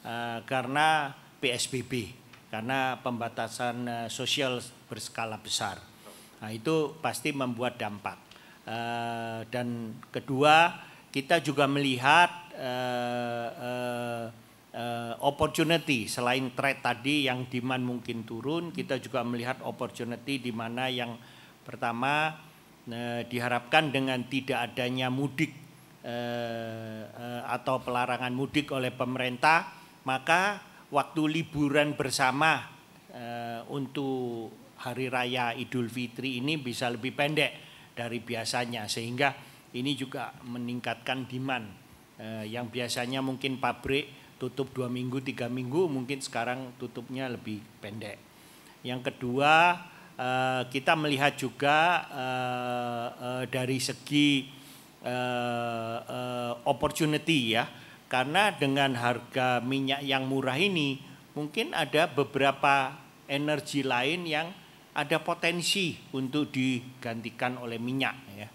Speaker 5: eh, karena PSBB karena pembatasan eh, sosial berskala besar. Nah, itu pasti membuat dampak. Uh, dan kedua, kita juga melihat uh, uh, uh, opportunity selain trade tadi yang demand mungkin turun, kita juga melihat opportunity di mana yang pertama uh, diharapkan dengan tidak adanya mudik uh, uh, atau pelarangan mudik oleh pemerintah, maka waktu liburan bersama uh, untuk hari raya Idul Fitri ini bisa lebih pendek dari biasanya. Sehingga ini juga meningkatkan demand eh, yang biasanya mungkin pabrik tutup dua minggu tiga minggu mungkin sekarang tutupnya lebih pendek. Yang kedua eh, kita melihat juga eh, eh, dari segi opportunity ya karena dengan harga minyak yang murah ini mungkin ada beberapa energi lain yang ada potensi untuk digantikan oleh minyak ya.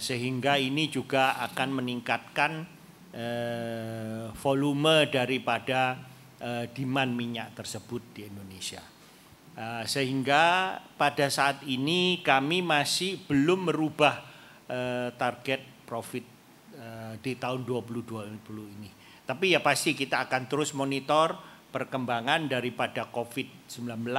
Speaker 5: Sehingga ini juga akan meningkatkan uh, volume daripada uh, demand minyak tersebut di Indonesia. Uh, sehingga pada saat ini kami masih belum merubah uh, target profit uh, di tahun 2020 ini. Tapi ya pasti kita akan terus monitor perkembangan daripada COVID-19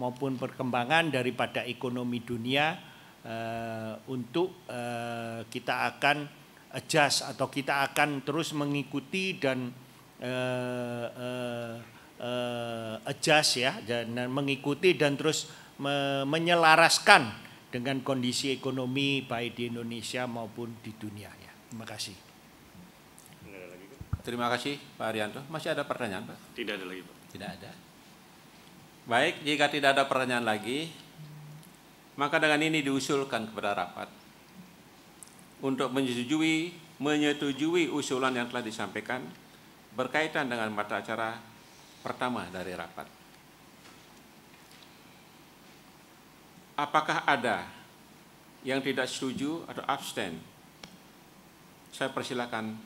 Speaker 5: maupun perkembangan daripada ekonomi dunia uh, untuk uh, kita akan adjust atau kita akan terus mengikuti dan uh, uh, uh, adjust ya dan mengikuti dan terus me menyelaraskan dengan kondisi ekonomi baik di Indonesia maupun di dunia ya. Terima kasih.
Speaker 3: Terima kasih Pak Arianto. Masih ada pertanyaan Pak?
Speaker 4: Tidak ada lagi Pak.
Speaker 3: Tidak ada. Baik, jika tidak ada pertanyaan lagi, maka dengan ini diusulkan kepada rapat untuk menyetujui menyetujui usulan yang telah disampaikan berkaitan dengan mata acara pertama dari rapat. Apakah ada yang tidak setuju atau abstain? Saya persilakan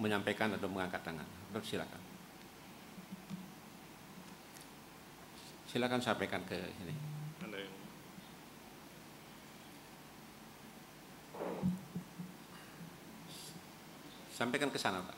Speaker 3: menyampaikan atau mengangkat tangan. Persilakan. Silakan sampaikan ke sini. Sampaikan ke sana, Pak.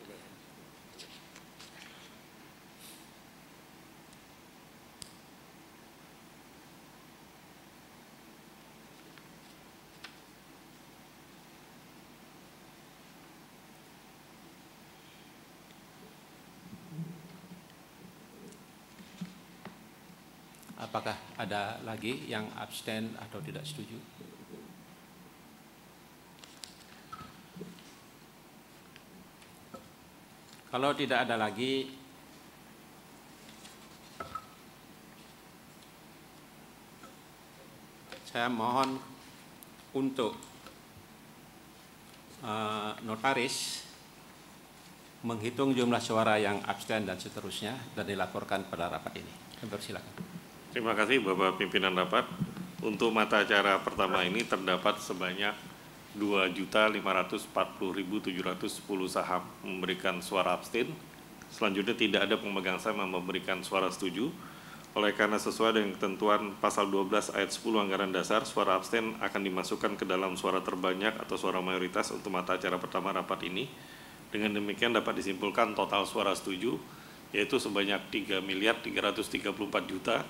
Speaker 3: Apakah ada lagi yang abstain atau tidak setuju? Kalau tidak ada lagi, saya mohon untuk uh, notaris menghitung jumlah suara yang abstain dan seterusnya dan dilaporkan pada rapat ini. Silakan.
Speaker 4: Terima kasih Bapak Pimpinan Rapat. Untuk mata acara pertama ini terdapat sebanyak 2.540.710 saham memberikan suara abstain. Selanjutnya tidak ada pemegang saham yang memberikan suara setuju. Oleh karena sesuai dengan ketentuan pasal 12 ayat 10 anggaran dasar, suara abstain akan dimasukkan ke dalam suara terbanyak atau suara mayoritas untuk mata acara pertama rapat ini. Dengan demikian dapat disimpulkan total suara setuju yaitu sebanyak 3 miliar 334 juta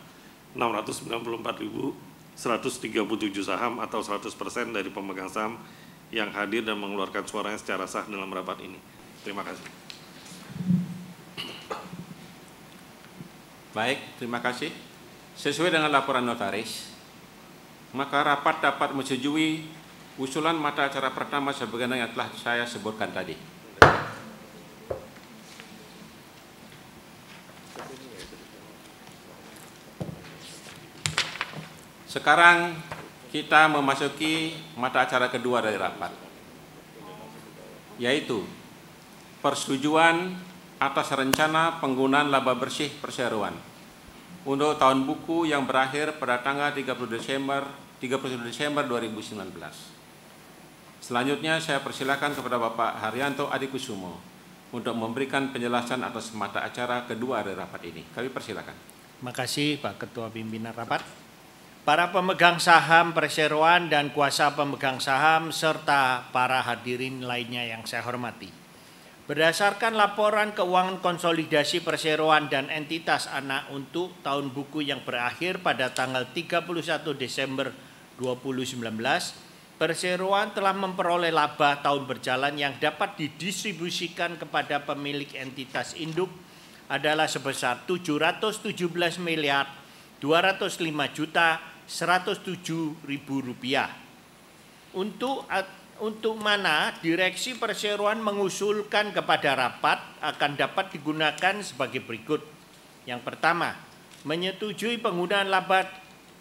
Speaker 4: 694.137 saham atau 100% dari pemegang saham yang hadir dan mengeluarkan suaranya secara sah dalam rapat ini. Terima kasih.
Speaker 3: Baik, terima kasih. Sesuai dengan laporan notaris, maka rapat dapat menyetujui usulan mata acara pertama sebagaimana yang telah saya sebutkan tadi. Sekarang kita memasuki mata acara kedua dari rapat, yaitu persetujuan atas rencana penggunaan laba bersih perseroan untuk tahun buku yang berakhir pada tanggal 30 Desember 31 Desember 2019. Selanjutnya saya persilakan kepada Bapak Haryanto Adikusumo untuk memberikan penjelasan atas mata acara kedua dari rapat ini. Kami persilakan.
Speaker 5: Terima kasih Pak Ketua Pimpinan Rapat. Para pemegang saham perseroan dan kuasa pemegang saham serta para hadirin lainnya yang saya hormati. Berdasarkan laporan keuangan konsolidasi perseroan dan entitas anak untuk tahun buku yang berakhir pada tanggal 31 Desember 2019, perseroan telah memperoleh laba tahun berjalan yang dapat didistribusikan kepada pemilik entitas induk adalah sebesar 717 miliar 205 juta 107 ribu rupiah. Untuk untuk mana direksi perseroan mengusulkan kepada rapat akan dapat digunakan sebagai berikut. Yang pertama, menyetujui penggunaan laba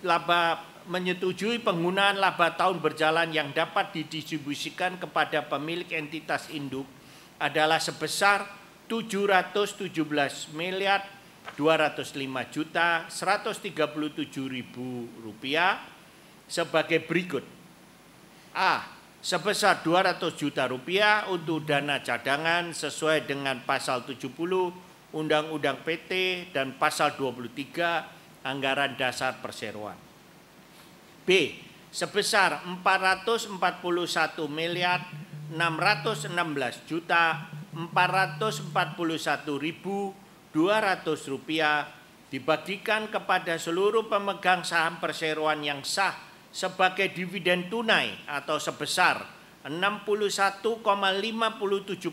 Speaker 5: laba menyetujui penggunaan laba tahun berjalan yang dapat didistribusikan kepada pemilik entitas induk adalah sebesar 717 miliar 205 juta 137 ribu rupiah sebagai berikut. A. Sebesar 200 juta rupiah untuk dana cadangan sesuai dengan pasal 70 Undang-Undang PT dan pasal 23 Anggaran Dasar Perseroan. B. Sebesar 441 miliar 616 juta 441 ribu Rp200 dibagikan kepada seluruh pemegang saham perseroan yang sah sebagai dividen tunai atau sebesar 61,57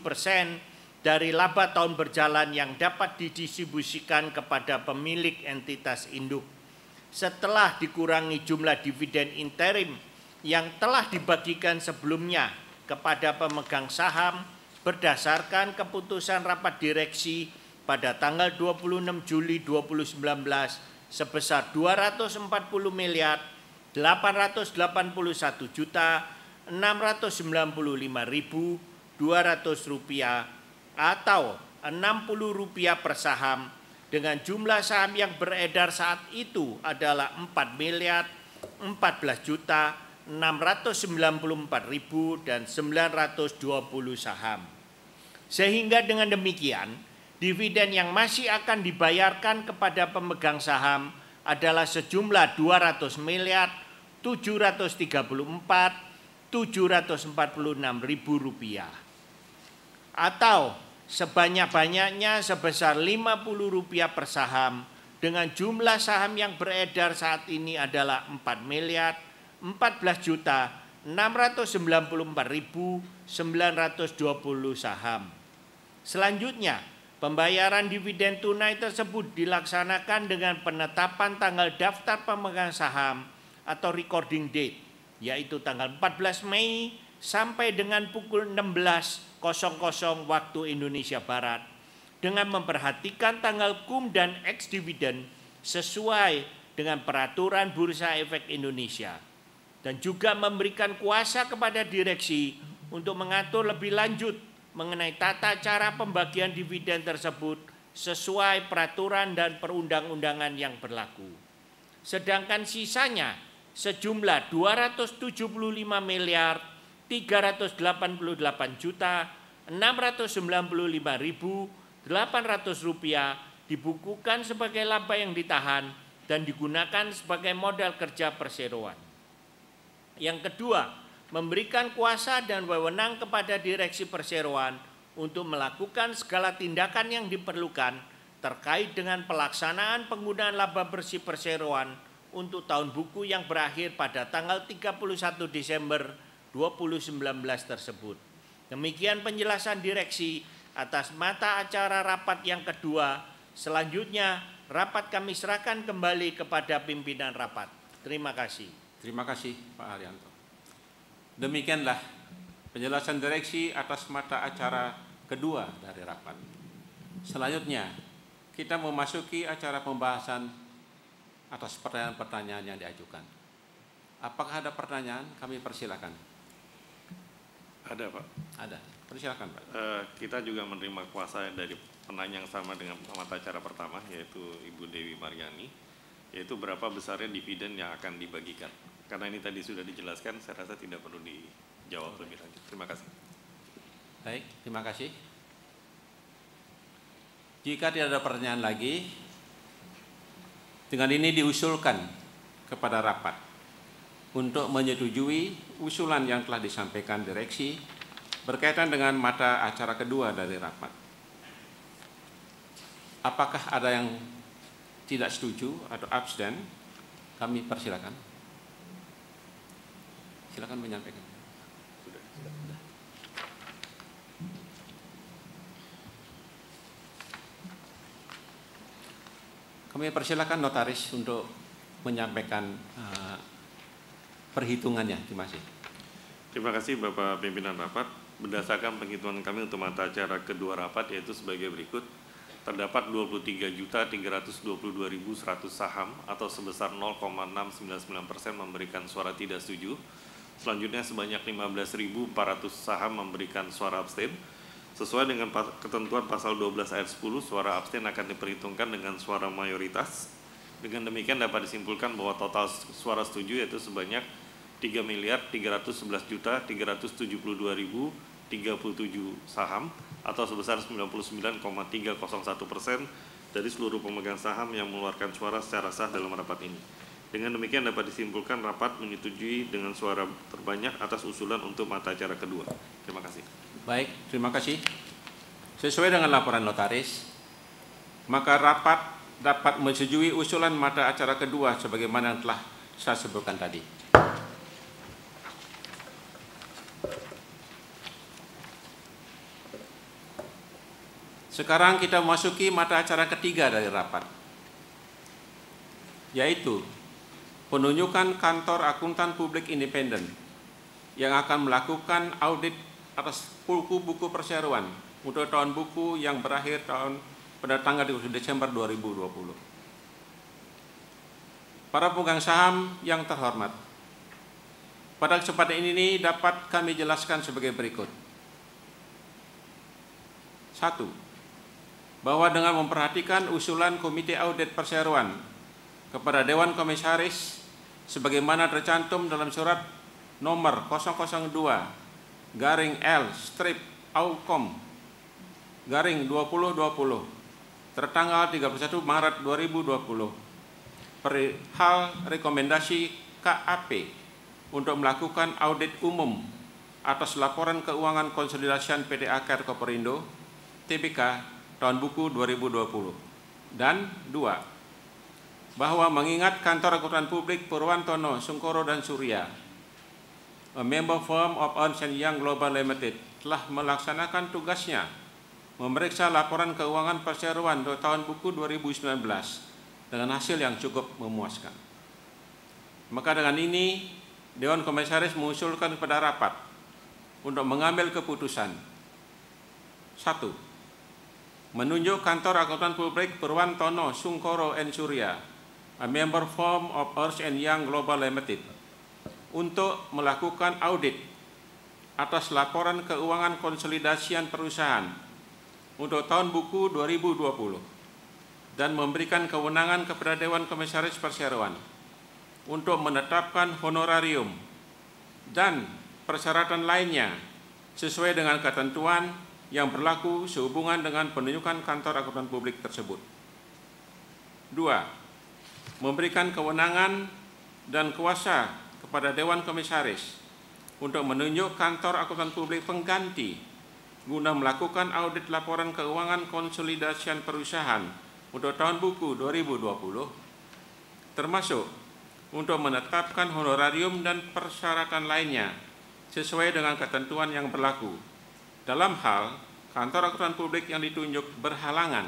Speaker 5: persen dari laba tahun berjalan yang dapat didistribusikan kepada pemilik entitas induk. Setelah dikurangi jumlah dividen interim yang telah dibagikan sebelumnya kepada pemegang saham berdasarkan keputusan rapat direksi pada tanggal 26 Juli 2019 sebesar 240 miliar 881 juta 695 ribu 200 rupiah atau 60 rupiah per saham dengan jumlah saham yang beredar saat itu adalah 4 miliar 14 juta 694 ribu dan 920 saham. Sehingga dengan demikian, dividen yang masih akan dibayarkan kepada pemegang saham adalah sejumlah 200 miliar 734 746 ribu rupiah atau sebanyak-banyaknya sebesar 50 rupiah per saham dengan jumlah saham yang beredar saat ini adalah 4 miliar 14 juta 694 ribu 920 saham. Selanjutnya, Pembayaran dividen tunai tersebut dilaksanakan dengan penetapan tanggal daftar pemegang saham atau recording date, yaitu tanggal 14 Mei sampai dengan pukul 16.00 waktu Indonesia Barat dengan memperhatikan tanggal kum dan ex dividen sesuai dengan peraturan Bursa Efek Indonesia dan juga memberikan kuasa kepada direksi untuk mengatur lebih lanjut mengenai tata cara pembagian dividen tersebut sesuai peraturan dan perundang-undangan yang berlaku. Sedangkan sisanya sejumlah 275 miliar 388 juta 695 ribu 800 rupiah dibukukan sebagai laba yang ditahan dan digunakan sebagai modal kerja perseroan. Yang kedua, memberikan kuasa dan wewenang kepada direksi perseroan untuk melakukan segala tindakan yang diperlukan terkait dengan pelaksanaan penggunaan laba bersih perseroan untuk tahun buku yang berakhir pada tanggal 31 Desember 2019 tersebut. Demikian penjelasan direksi atas mata acara rapat yang kedua. Selanjutnya, rapat kami serahkan kembali kepada pimpinan rapat. Terima kasih.
Speaker 3: Terima kasih Pak Haryanto. Demikianlah penjelasan direksi atas mata acara kedua dari rapat. Selanjutnya, kita memasuki acara pembahasan atas pertanyaan-pertanyaan yang diajukan. Apakah ada pertanyaan? Kami persilakan.
Speaker 4: Ada Pak.
Speaker 3: Ada. Persilakan Pak.
Speaker 4: Uh, kita juga menerima kuasa dari penanya yang sama dengan mata acara pertama, yaitu Ibu Dewi Mariani, yaitu berapa besarnya dividen yang akan dibagikan karena ini tadi sudah dijelaskan, saya rasa tidak perlu dijawab lebih lanjut. Terima kasih.
Speaker 3: Baik, terima kasih. Jika tidak ada pertanyaan lagi, dengan ini diusulkan kepada rapat untuk menyetujui usulan yang telah disampaikan direksi berkaitan dengan mata acara kedua dari rapat. Apakah ada yang tidak setuju atau abstain? Kami persilakan. Silakan menyampaikan. Kami persilakan notaris untuk menyampaikan uh, perhitungannya. Terima kasih.
Speaker 4: Terima kasih Bapak Pimpinan Rapat. Berdasarkan penghitungan kami untuk mata acara kedua rapat yaitu sebagai berikut. Terdapat 23.322.100 saham atau sebesar 0,699 persen memberikan suara tidak setuju. Selanjutnya sebanyak 15.400 saham memberikan suara abstain. Sesuai dengan ketentuan pasal 12 ayat 10, suara abstain akan diperhitungkan dengan suara mayoritas. Dengan demikian dapat disimpulkan bahwa total suara setuju yaitu sebanyak 3 miliar 311 juta 372 ribu 37 saham atau sebesar 99,301 persen dari seluruh pemegang saham yang mengeluarkan suara secara sah dalam rapat ini. Dengan demikian dapat disimpulkan rapat menyetujui dengan suara terbanyak atas usulan untuk mata acara kedua. Terima kasih.
Speaker 3: Baik, terima kasih. Sesuai dengan laporan notaris, maka rapat dapat menyetujui usulan mata acara kedua sebagaimana yang telah saya sebutkan tadi. Sekarang kita memasuki mata acara ketiga dari rapat, yaitu penunjukan kantor akuntan publik independen yang akan melakukan audit atas buku-buku perseroan untuk tahun buku yang berakhir tahun pada tanggal 20 Desember 2020. Para pemegang saham yang terhormat, pada kesempatan ini dapat kami jelaskan sebagai berikut. Satu, bahwa dengan memperhatikan usulan Komite Audit Perseroan kepada Dewan Komisaris sebagaimana tercantum dalam surat nomor 002 garing L strip Aukom garing 2020 tertanggal 31 Maret 2020 perihal rekomendasi KAP untuk melakukan audit umum atas laporan keuangan konsolidasian PT Akar Koperindo TBK tahun buku 2020. Dan dua, bahwa mengingat kantor akuntan publik Purwantono, Sungkoro, dan Surya, a member firm of Ernst Young Global Limited, telah melaksanakan tugasnya memeriksa laporan keuangan perseroan tahun buku 2019 dengan hasil yang cukup memuaskan. Maka dengan ini, Dewan Komisaris mengusulkan kepada rapat untuk mengambil keputusan. Satu, menunjuk kantor akuntan publik Purwantono Sungkoro and Surya, a member firm of Ernst Young Global Limited, untuk melakukan audit atas laporan keuangan konsolidasian perusahaan untuk tahun buku 2020 dan memberikan kewenangan kepada Dewan Komisaris Perseroan untuk menetapkan honorarium dan persyaratan lainnya sesuai dengan ketentuan yang berlaku sehubungan dengan penunjukan kantor akuntan publik tersebut. Dua, memberikan kewenangan dan kuasa kepada Dewan Komisaris untuk menunjuk kantor akuntan publik pengganti guna melakukan audit laporan keuangan konsolidasian perusahaan untuk tahun buku 2020, termasuk untuk menetapkan honorarium dan persyaratan lainnya sesuai dengan ketentuan yang berlaku. Dalam hal kantor akuntan publik yang ditunjuk berhalangan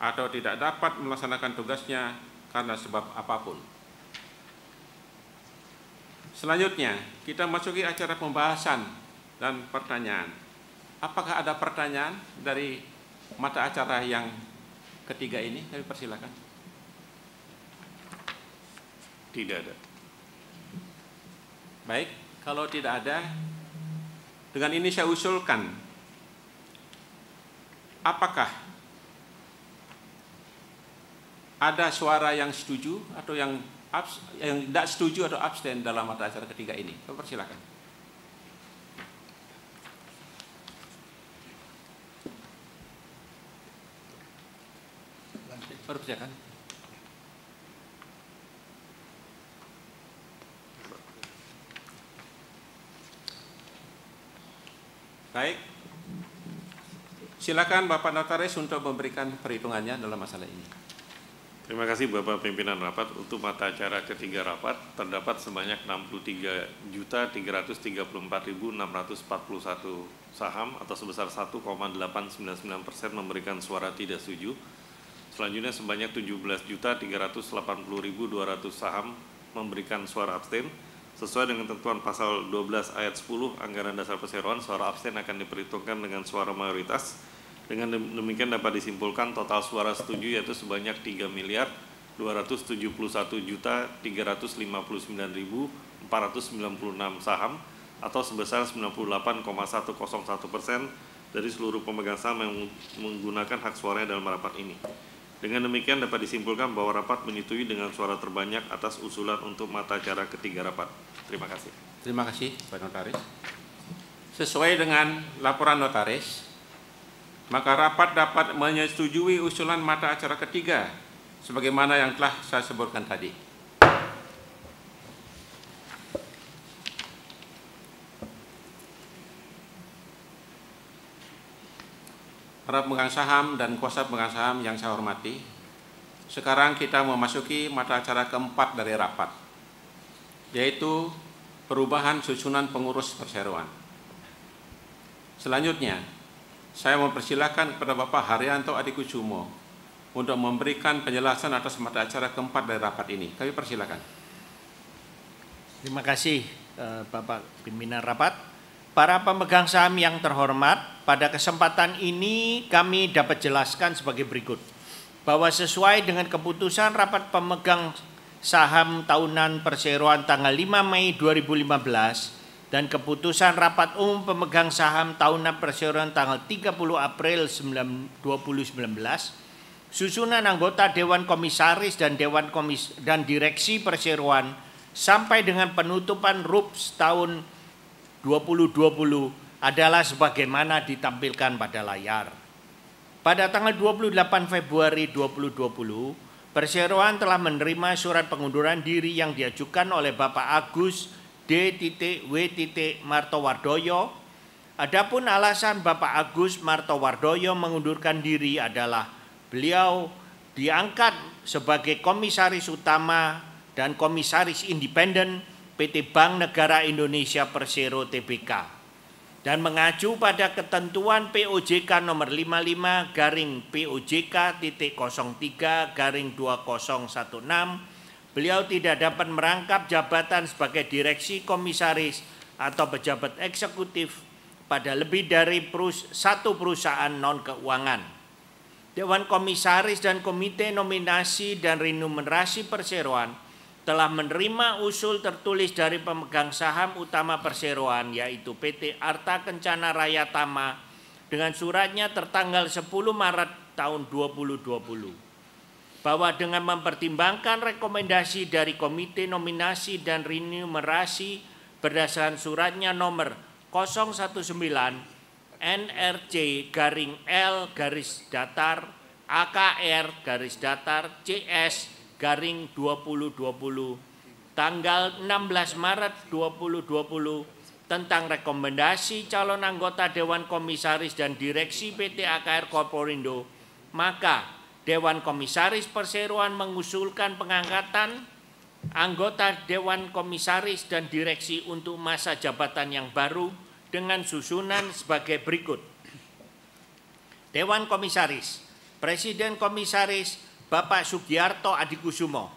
Speaker 3: atau tidak dapat melaksanakan tugasnya karena sebab apa pun. Selanjutnya, kita masuki acara pembahasan dan pertanyaan. Apakah ada pertanyaan dari mata acara yang ketiga ini? Kami persilakan.
Speaker 4: Tidak ada.
Speaker 3: Baik, kalau tidak ada, dengan ini saya usulkan apakah ada suara yang setuju atau yang abs, yang tidak setuju atau abstain dalam mata acara ketiga ini? Persilakan. Persilakan. Baik. Silakan Bapak Notaris untuk memberikan perhitungannya dalam masalah ini.
Speaker 4: Terima kasih Bapak Pimpinan Rapat. Untuk mata acara ketiga rapat terdapat sebanyak 63.334.641 saham atau sebesar 1,899 persen memberikan suara tidak setuju. Selanjutnya sebanyak 17.380.200 saham memberikan suara abstain. Sesuai dengan ketentuan pasal 12 ayat 10 Anggaran Dasar Perseroan, suara abstain akan diperhitungkan dengan suara mayoritas. Dengan demikian dapat disimpulkan total suara setuju yaitu sebanyak 3 miliar 271 juta 359.496 saham atau sebesar 98,101 persen dari seluruh pemegang saham yang menggunakan hak suaranya dalam rapat ini. Dengan demikian dapat disimpulkan bahwa rapat menyetujui dengan suara terbanyak atas usulan untuk mata acara ketiga rapat. Terima kasih.
Speaker 3: Terima kasih Pak Notaris. Sesuai dengan laporan notaris, maka rapat dapat menyetujui usulan mata acara ketiga sebagaimana yang telah saya sebutkan tadi. para pemegang saham dan kuasa pemegang saham yang saya hormati, sekarang kita memasuki mata acara keempat dari rapat, yaitu perubahan susunan pengurus perseroan. Selanjutnya, saya mempersilahkan kepada Bapak Haryanto Adikusumo untuk memberikan penjelasan atas mata acara keempat dari rapat ini. Kami persilakan.
Speaker 5: Terima kasih eh, Bapak pimpinan rapat. Para pemegang saham yang terhormat, pada kesempatan ini kami dapat jelaskan sebagai berikut. Bahwa sesuai dengan keputusan rapat pemegang saham tahunan perseroan tanggal 5 Mei 2015 dan keputusan rapat umum pemegang saham tahunan perseroan tanggal 30 April 2019 susunan anggota Dewan Komisaris dan Dewan Komis dan Direksi Perseroan sampai dengan penutupan RUPS tahun 2020 adalah sebagaimana ditampilkan pada layar. Pada tanggal 28 Februari 2020, Perseroan telah menerima surat pengunduran diri yang diajukan oleh Bapak Agus D.W. Martowardoyo. Adapun alasan Bapak Agus Martowardoyo mengundurkan diri adalah beliau diangkat sebagai komisaris utama dan komisaris independen PT Bank Negara Indonesia Persero Tbk dan mengacu pada ketentuan POJK nomor 55 garing POJK titik 03 garing 2016 beliau tidak dapat merangkap jabatan sebagai direksi komisaris atau pejabat eksekutif pada lebih dari perus satu perusahaan non keuangan. Dewan Komisaris dan Komite Nominasi dan Remunerasi Perseroan telah menerima usul tertulis dari pemegang saham utama perseroan yaitu PT Arta Kencana Raya Tama dengan suratnya tertanggal 10 Maret tahun 2020 bahwa dengan mempertimbangkan rekomendasi dari Komite Nominasi dan Remunerasi berdasarkan suratnya nomor 019 NRC garing L garis datar AKR garis datar CS garing 2020 tanggal 16 Maret 2020 tentang rekomendasi calon anggota Dewan Komisaris dan Direksi PT AKR Korporindo, maka Dewan Komisaris Perseroan mengusulkan pengangkatan anggota Dewan Komisaris dan Direksi untuk masa jabatan yang baru dengan susunan sebagai berikut. Dewan Komisaris, Presiden Komisaris Bapak Sugiarto Adikusumo,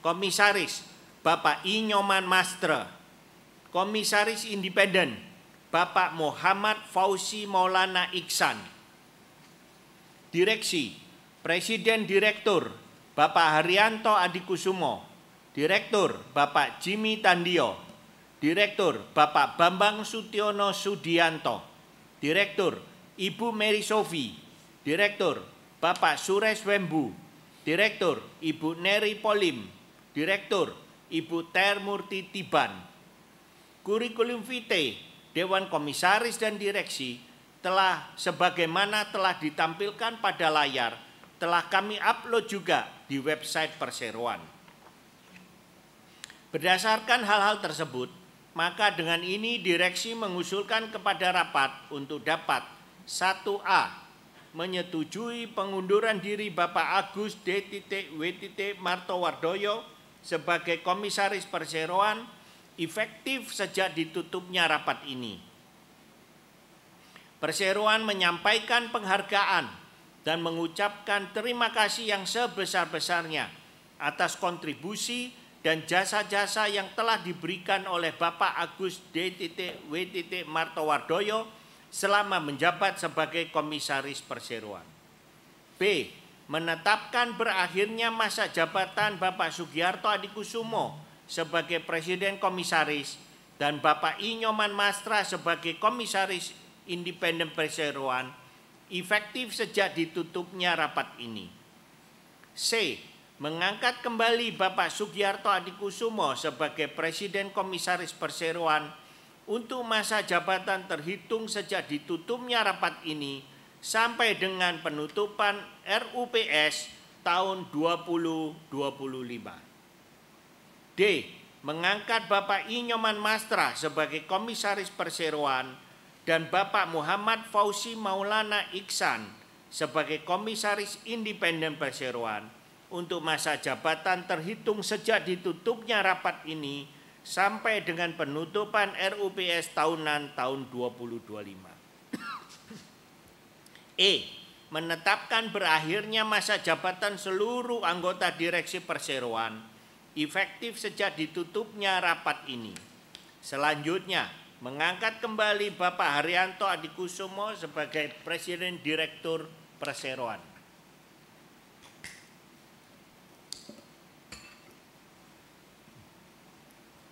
Speaker 5: Komisaris Bapak Inyoman Mastre, Komisaris Independen Bapak Muhammad Fauzi Maulana Iksan, Direksi Presiden Direktur Bapak Haryanto Adikusumo, Direktur Bapak Jimmy Tandio, Direktur Bapak Bambang Sutiono Sudianto, Direktur Ibu Mary Sofi, Direktur Bapak Sures Wembu, Direktur Ibu Neri Polim, Direktur Ibu Termurti Tiban. Kurikulum vitae Dewan Komisaris dan Direksi telah sebagaimana telah ditampilkan pada layar telah kami upload juga di website Perseroan. Berdasarkan hal-hal tersebut, maka dengan ini direksi mengusulkan kepada rapat untuk dapat 1A menyetujui pengunduran diri Bapak Agus D. W. Martowardoyo sebagai Komisaris Perseroan efektif sejak ditutupnya rapat ini. Perseroan menyampaikan penghargaan dan mengucapkan terima kasih yang sebesar-besarnya atas kontribusi dan jasa-jasa yang telah diberikan oleh Bapak Agus D. W. Martowardoyo selama menjabat sebagai Komisaris Perseroan. B. Menetapkan berakhirnya masa jabatan Bapak Sugiarto Adikusumo sebagai Presiden Komisaris dan Bapak Inyoman Mastra sebagai Komisaris Independen Perseroan efektif sejak ditutupnya rapat ini. C. Mengangkat kembali Bapak Sugiarto Adikusumo sebagai Presiden Komisaris Perseroan untuk masa jabatan terhitung sejak ditutupnya rapat ini sampai dengan penutupan RUPS tahun 2025. D. Mengangkat Bapak Inyoman Mastra sebagai Komisaris Perseroan dan Bapak Muhammad Fauzi Maulana Iksan sebagai Komisaris Independen Perseroan untuk masa jabatan terhitung sejak ditutupnya rapat ini sampai dengan penutupan RUPS tahunan tahun 2025. *coughs* E. Menetapkan berakhirnya masa jabatan seluruh anggota Direksi Perseroan efektif sejak ditutupnya rapat ini. Selanjutnya, mengangkat kembali Bapak Haryanto Adikusumo sebagai Presiden Direktur Perseroan.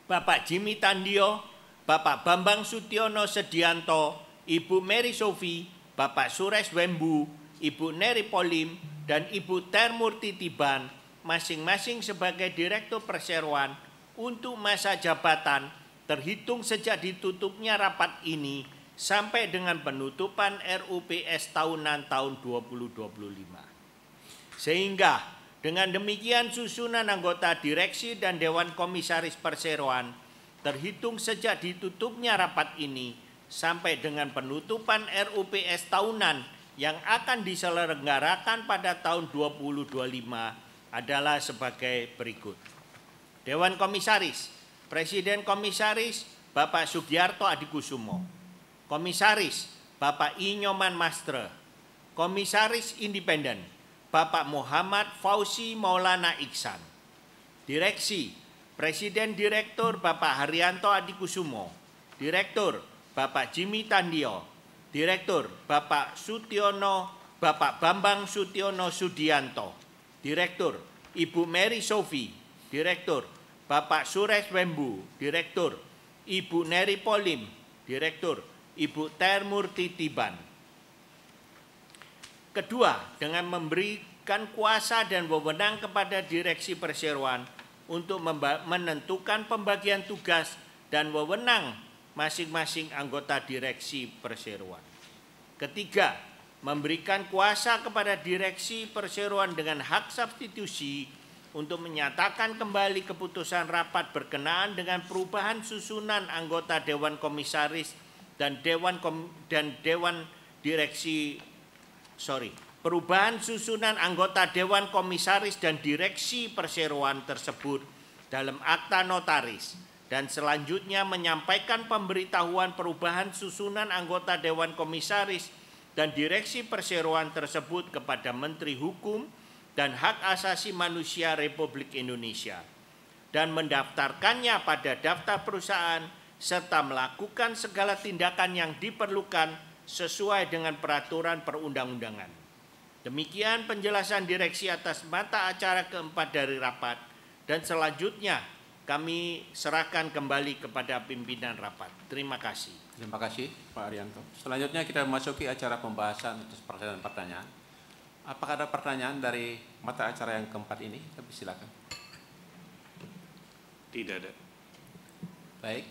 Speaker 5: Bapak Jimmy Tandio, Bapak Bambang Sutiono Sedianto, Ibu Mary Sofi, Bapak Sures Wembu, Ibu Neri Polim, dan Ibu Termurti Tiban masing-masing sebagai Direktur Perseroan untuk masa jabatan terhitung sejak ditutupnya rapat ini sampai dengan penutupan RUPS tahunan tahun 2025. Sehingga dengan demikian susunan anggota direksi dan Dewan Komisaris Perseroan terhitung sejak ditutupnya rapat ini sampai dengan penutupan RUPS tahunan yang akan diselenggarakan pada tahun 2025 adalah sebagai berikut. Dewan Komisaris Presiden Komisaris Bapak Sugiarto Adikusumo, Komisaris Bapak Inyoman Mastre, Komisaris Independen Bapak Muhammad Fauzi Maulana Iksan, Direksi Presiden Direktur Bapak Haryanto Adikusumo, Direktur Bapak Jimmy Tandio, Direktur Bapak Sutiono Bapak Bambang Sutiono Sudianto, Direktur Ibu Mary Sofi, Direktur Bapak Sures Wembu, Direktur, Ibu Neri Polim, Direktur, Ibu Termurti Tiban. Kedua, dengan memberikan kuasa dan wewenang kepada Direksi Perseroan untuk menentukan pembagian tugas dan wewenang masing-masing anggota Direksi Perseroan. Ketiga, memberikan kuasa kepada Direksi Perseroan dengan hak substitusi untuk menyatakan kembali keputusan rapat berkenaan dengan perubahan susunan anggota Dewan Komisaris dan Dewan Kom dan Dewan Direksi sorry perubahan susunan anggota Dewan Komisaris dan Direksi Perseroan tersebut dalam akta notaris dan selanjutnya menyampaikan pemberitahuan perubahan susunan anggota Dewan Komisaris dan Direksi Perseroan tersebut kepada Menteri Hukum, dan Hak Asasi Manusia Republik Indonesia dan mendaftarkannya pada daftar perusahaan serta melakukan segala tindakan yang diperlukan sesuai dengan peraturan perundang-undangan. Demikian penjelasan direksi atas mata acara keempat dari rapat dan selanjutnya kami serahkan kembali kepada pimpinan rapat. Terima kasih.
Speaker 3: Terima kasih Pak Arianto. Selanjutnya kita memasuki acara pembahasan atas pertanyaan-pertanyaan. Apakah ada pertanyaan dari mata acara yang keempat ini? Tapi silakan.
Speaker 4: Tidak ada.
Speaker 3: Baik.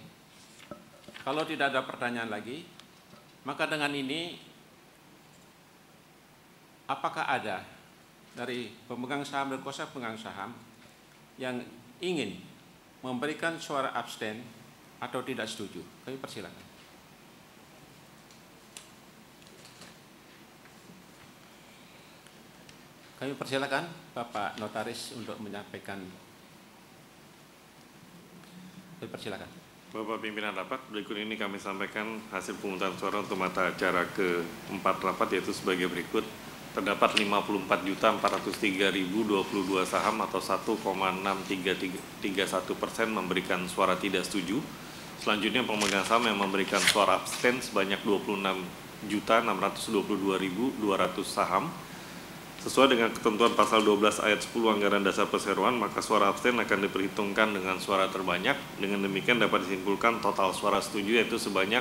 Speaker 3: Kalau tidak ada pertanyaan lagi, maka dengan ini apakah ada dari pemegang saham dan kuasa pemegang saham yang ingin memberikan suara abstain atau tidak setuju? Kami persilakan. Kami persilakan Bapak Notaris untuk menyampaikan. Kami persilakan.
Speaker 4: Bapak pimpinan rapat, berikut ini kami sampaikan hasil pemungutan suara untuk mata acara keempat rapat yaitu sebagai berikut. Terdapat 54.403.022 saham atau 1,6331 persen memberikan suara tidak setuju. Selanjutnya pemegang saham yang memberikan suara abstain sebanyak 26.622.200 saham Sesuai dengan ketentuan pasal 12 ayat 10 anggaran dasar perseroan, maka suara abstain akan diperhitungkan dengan suara terbanyak. Dengan demikian dapat disimpulkan total suara setuju yaitu sebanyak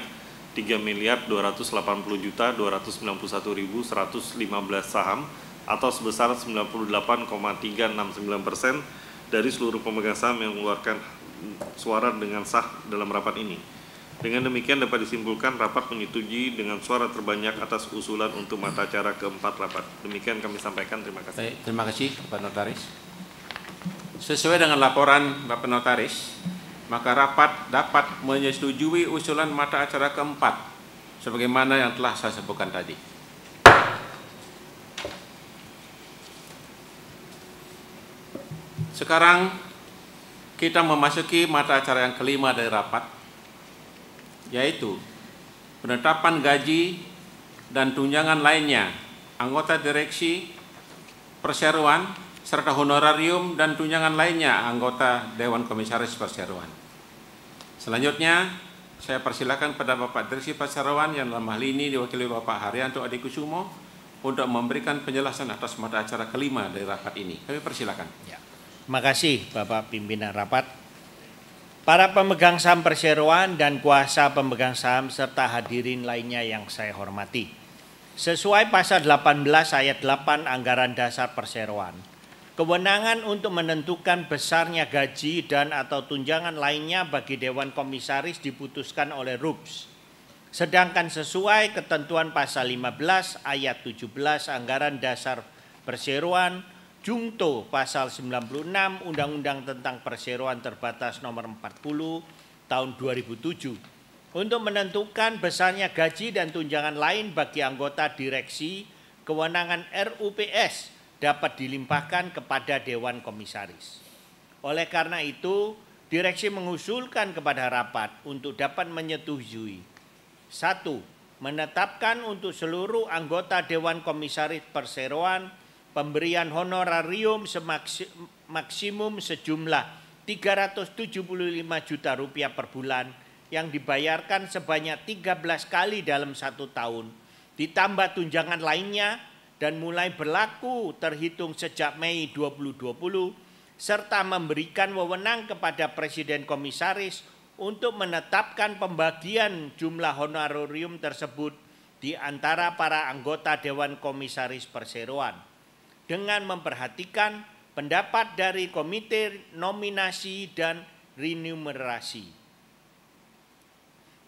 Speaker 4: 3 miliar 280 juta 291 ribu 115 saham atau sebesar 98,369 persen dari seluruh pemegang saham yang mengeluarkan suara dengan sah dalam rapat ini. Dengan demikian dapat disimpulkan rapat menyetujui dengan suara terbanyak atas usulan untuk mata acara keempat rapat. Demikian kami sampaikan. Terima kasih.
Speaker 3: Baik, terima kasih Bapak Notaris. Sesuai dengan laporan Bapak Notaris, maka rapat dapat menyetujui usulan mata acara keempat sebagaimana yang telah saya sebutkan tadi. Sekarang kita memasuki mata acara yang kelima dari rapat yaitu penetapan gaji dan tunjangan lainnya anggota direksi perseroan serta honorarium dan tunjangan lainnya anggota Dewan Komisaris Perseroan. Selanjutnya, saya persilakan pada Bapak Direksi Perseroan yang dalam hal ini diwakili Bapak Haryanto Adikusumo untuk memberikan penjelasan atas mata acara kelima dari rapat ini. Kami persilakan.
Speaker 5: Ya. Terima kasih Bapak Pimpinan Rapat. Para pemegang saham perseroan dan kuasa pemegang saham serta hadirin lainnya yang saya hormati. Sesuai pasal 18 ayat 8 Anggaran Dasar Perseroan, kewenangan untuk menentukan besarnya gaji dan atau tunjangan lainnya bagi Dewan Komisaris diputuskan oleh RUPS. Sedangkan sesuai ketentuan pasal 15 ayat 17 Anggaran Dasar Perseroan, Jungto pasal 96 Undang-Undang tentang Perseroan Terbatas nomor 40 tahun 2007 untuk menentukan besarnya gaji dan tunjangan lain bagi anggota direksi kewenangan RUPS dapat dilimpahkan kepada Dewan Komisaris. Oleh karena itu, direksi mengusulkan kepada rapat untuk dapat menyetujui satu, menetapkan untuk seluruh anggota Dewan Komisaris Perseroan pemberian honorarium semaksimum sejumlah 375 juta rupiah per bulan yang dibayarkan sebanyak 13 kali dalam satu tahun, ditambah tunjangan lainnya dan mulai berlaku terhitung sejak Mei 2020, serta memberikan wewenang kepada Presiden Komisaris untuk menetapkan pembagian jumlah honorarium tersebut di antara para anggota Dewan Komisaris Perseroan dengan memperhatikan pendapat dari Komite Nominasi dan Remunerasi.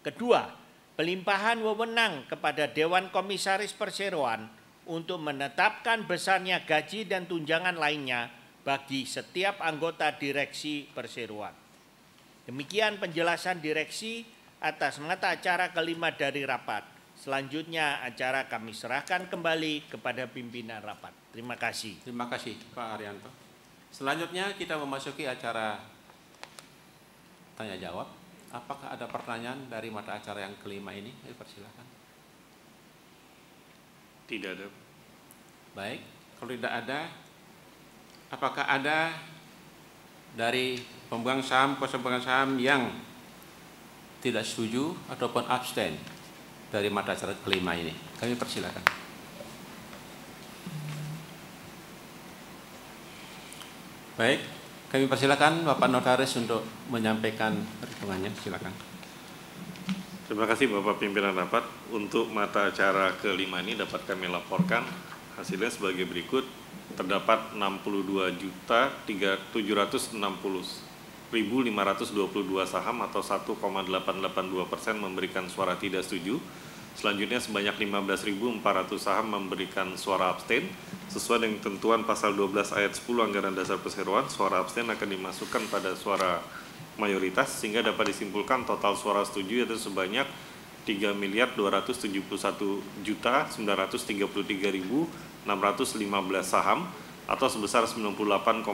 Speaker 5: Kedua, pelimpahan wewenang kepada Dewan Komisaris Perseroan untuk menetapkan besarnya gaji dan tunjangan lainnya bagi setiap anggota direksi perseroan. Demikian penjelasan direksi atas mata acara kelima dari rapat. Selanjutnya acara kami serahkan kembali kepada pimpinan rapat. Terima kasih.
Speaker 3: Terima kasih Pak Arianto. Selanjutnya kita memasuki acara tanya jawab. Apakah ada pertanyaan dari mata acara yang kelima ini? Ayo persilakan.
Speaker 4: Tidak ada.
Speaker 3: Baik, kalau tidak ada, apakah ada dari pemegang saham, pemegang saham yang tidak setuju ataupun abstain dari mata kelima ini? Kami persilakan. Baik, kami persilakan Bapak Notaris untuk menyampaikan perhitungannya. Silakan.
Speaker 4: Terima kasih Bapak Pimpinan Rapat. Untuk mata acara kelima ini dapat kami laporkan hasilnya sebagai berikut. Terdapat 62 juta 760 1.522 saham atau 1,882 persen memberikan suara tidak setuju. Selanjutnya sebanyak 15.400 saham memberikan suara abstain. Sesuai dengan ketentuan pasal 12 ayat 10 Anggaran Dasar Perseroan, suara abstain akan dimasukkan pada suara mayoritas sehingga dapat disimpulkan total suara setuju yaitu sebanyak 3 miliar 271 juta 933.615 saham atau sebesar 98,118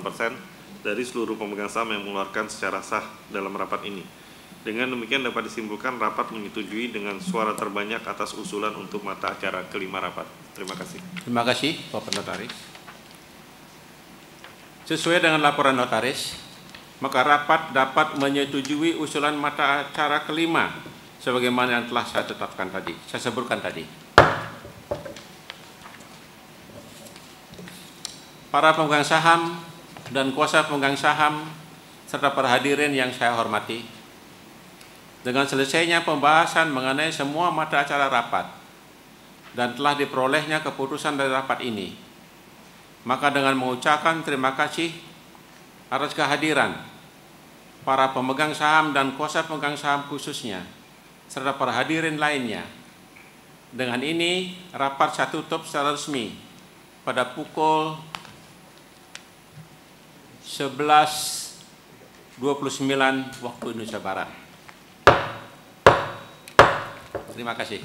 Speaker 4: persen dari seluruh pemegang saham yang mengeluarkan secara sah dalam rapat ini. Dengan demikian dapat disimpulkan rapat menyetujui dengan suara terbanyak atas usulan untuk mata acara kelima rapat. Terima kasih.
Speaker 3: Terima kasih Bapak Notaris. Sesuai dengan laporan notaris, maka rapat dapat menyetujui usulan mata acara kelima sebagaimana yang telah saya tetapkan tadi, saya sebutkan tadi. Para pemegang saham dan kuasa pemegang saham serta para hadirin yang saya hormati, dengan selesainya pembahasan mengenai semua mata acara rapat dan telah diperolehnya keputusan dari rapat ini, maka dengan mengucapkan terima kasih atas kehadiran para pemegang saham dan kuasa pemegang saham khususnya, serta para hadirin lainnya. Dengan ini, rapat saya tutup secara resmi pada pukul 11.29 waktu Indonesia Barat.
Speaker 5: Terima kasih.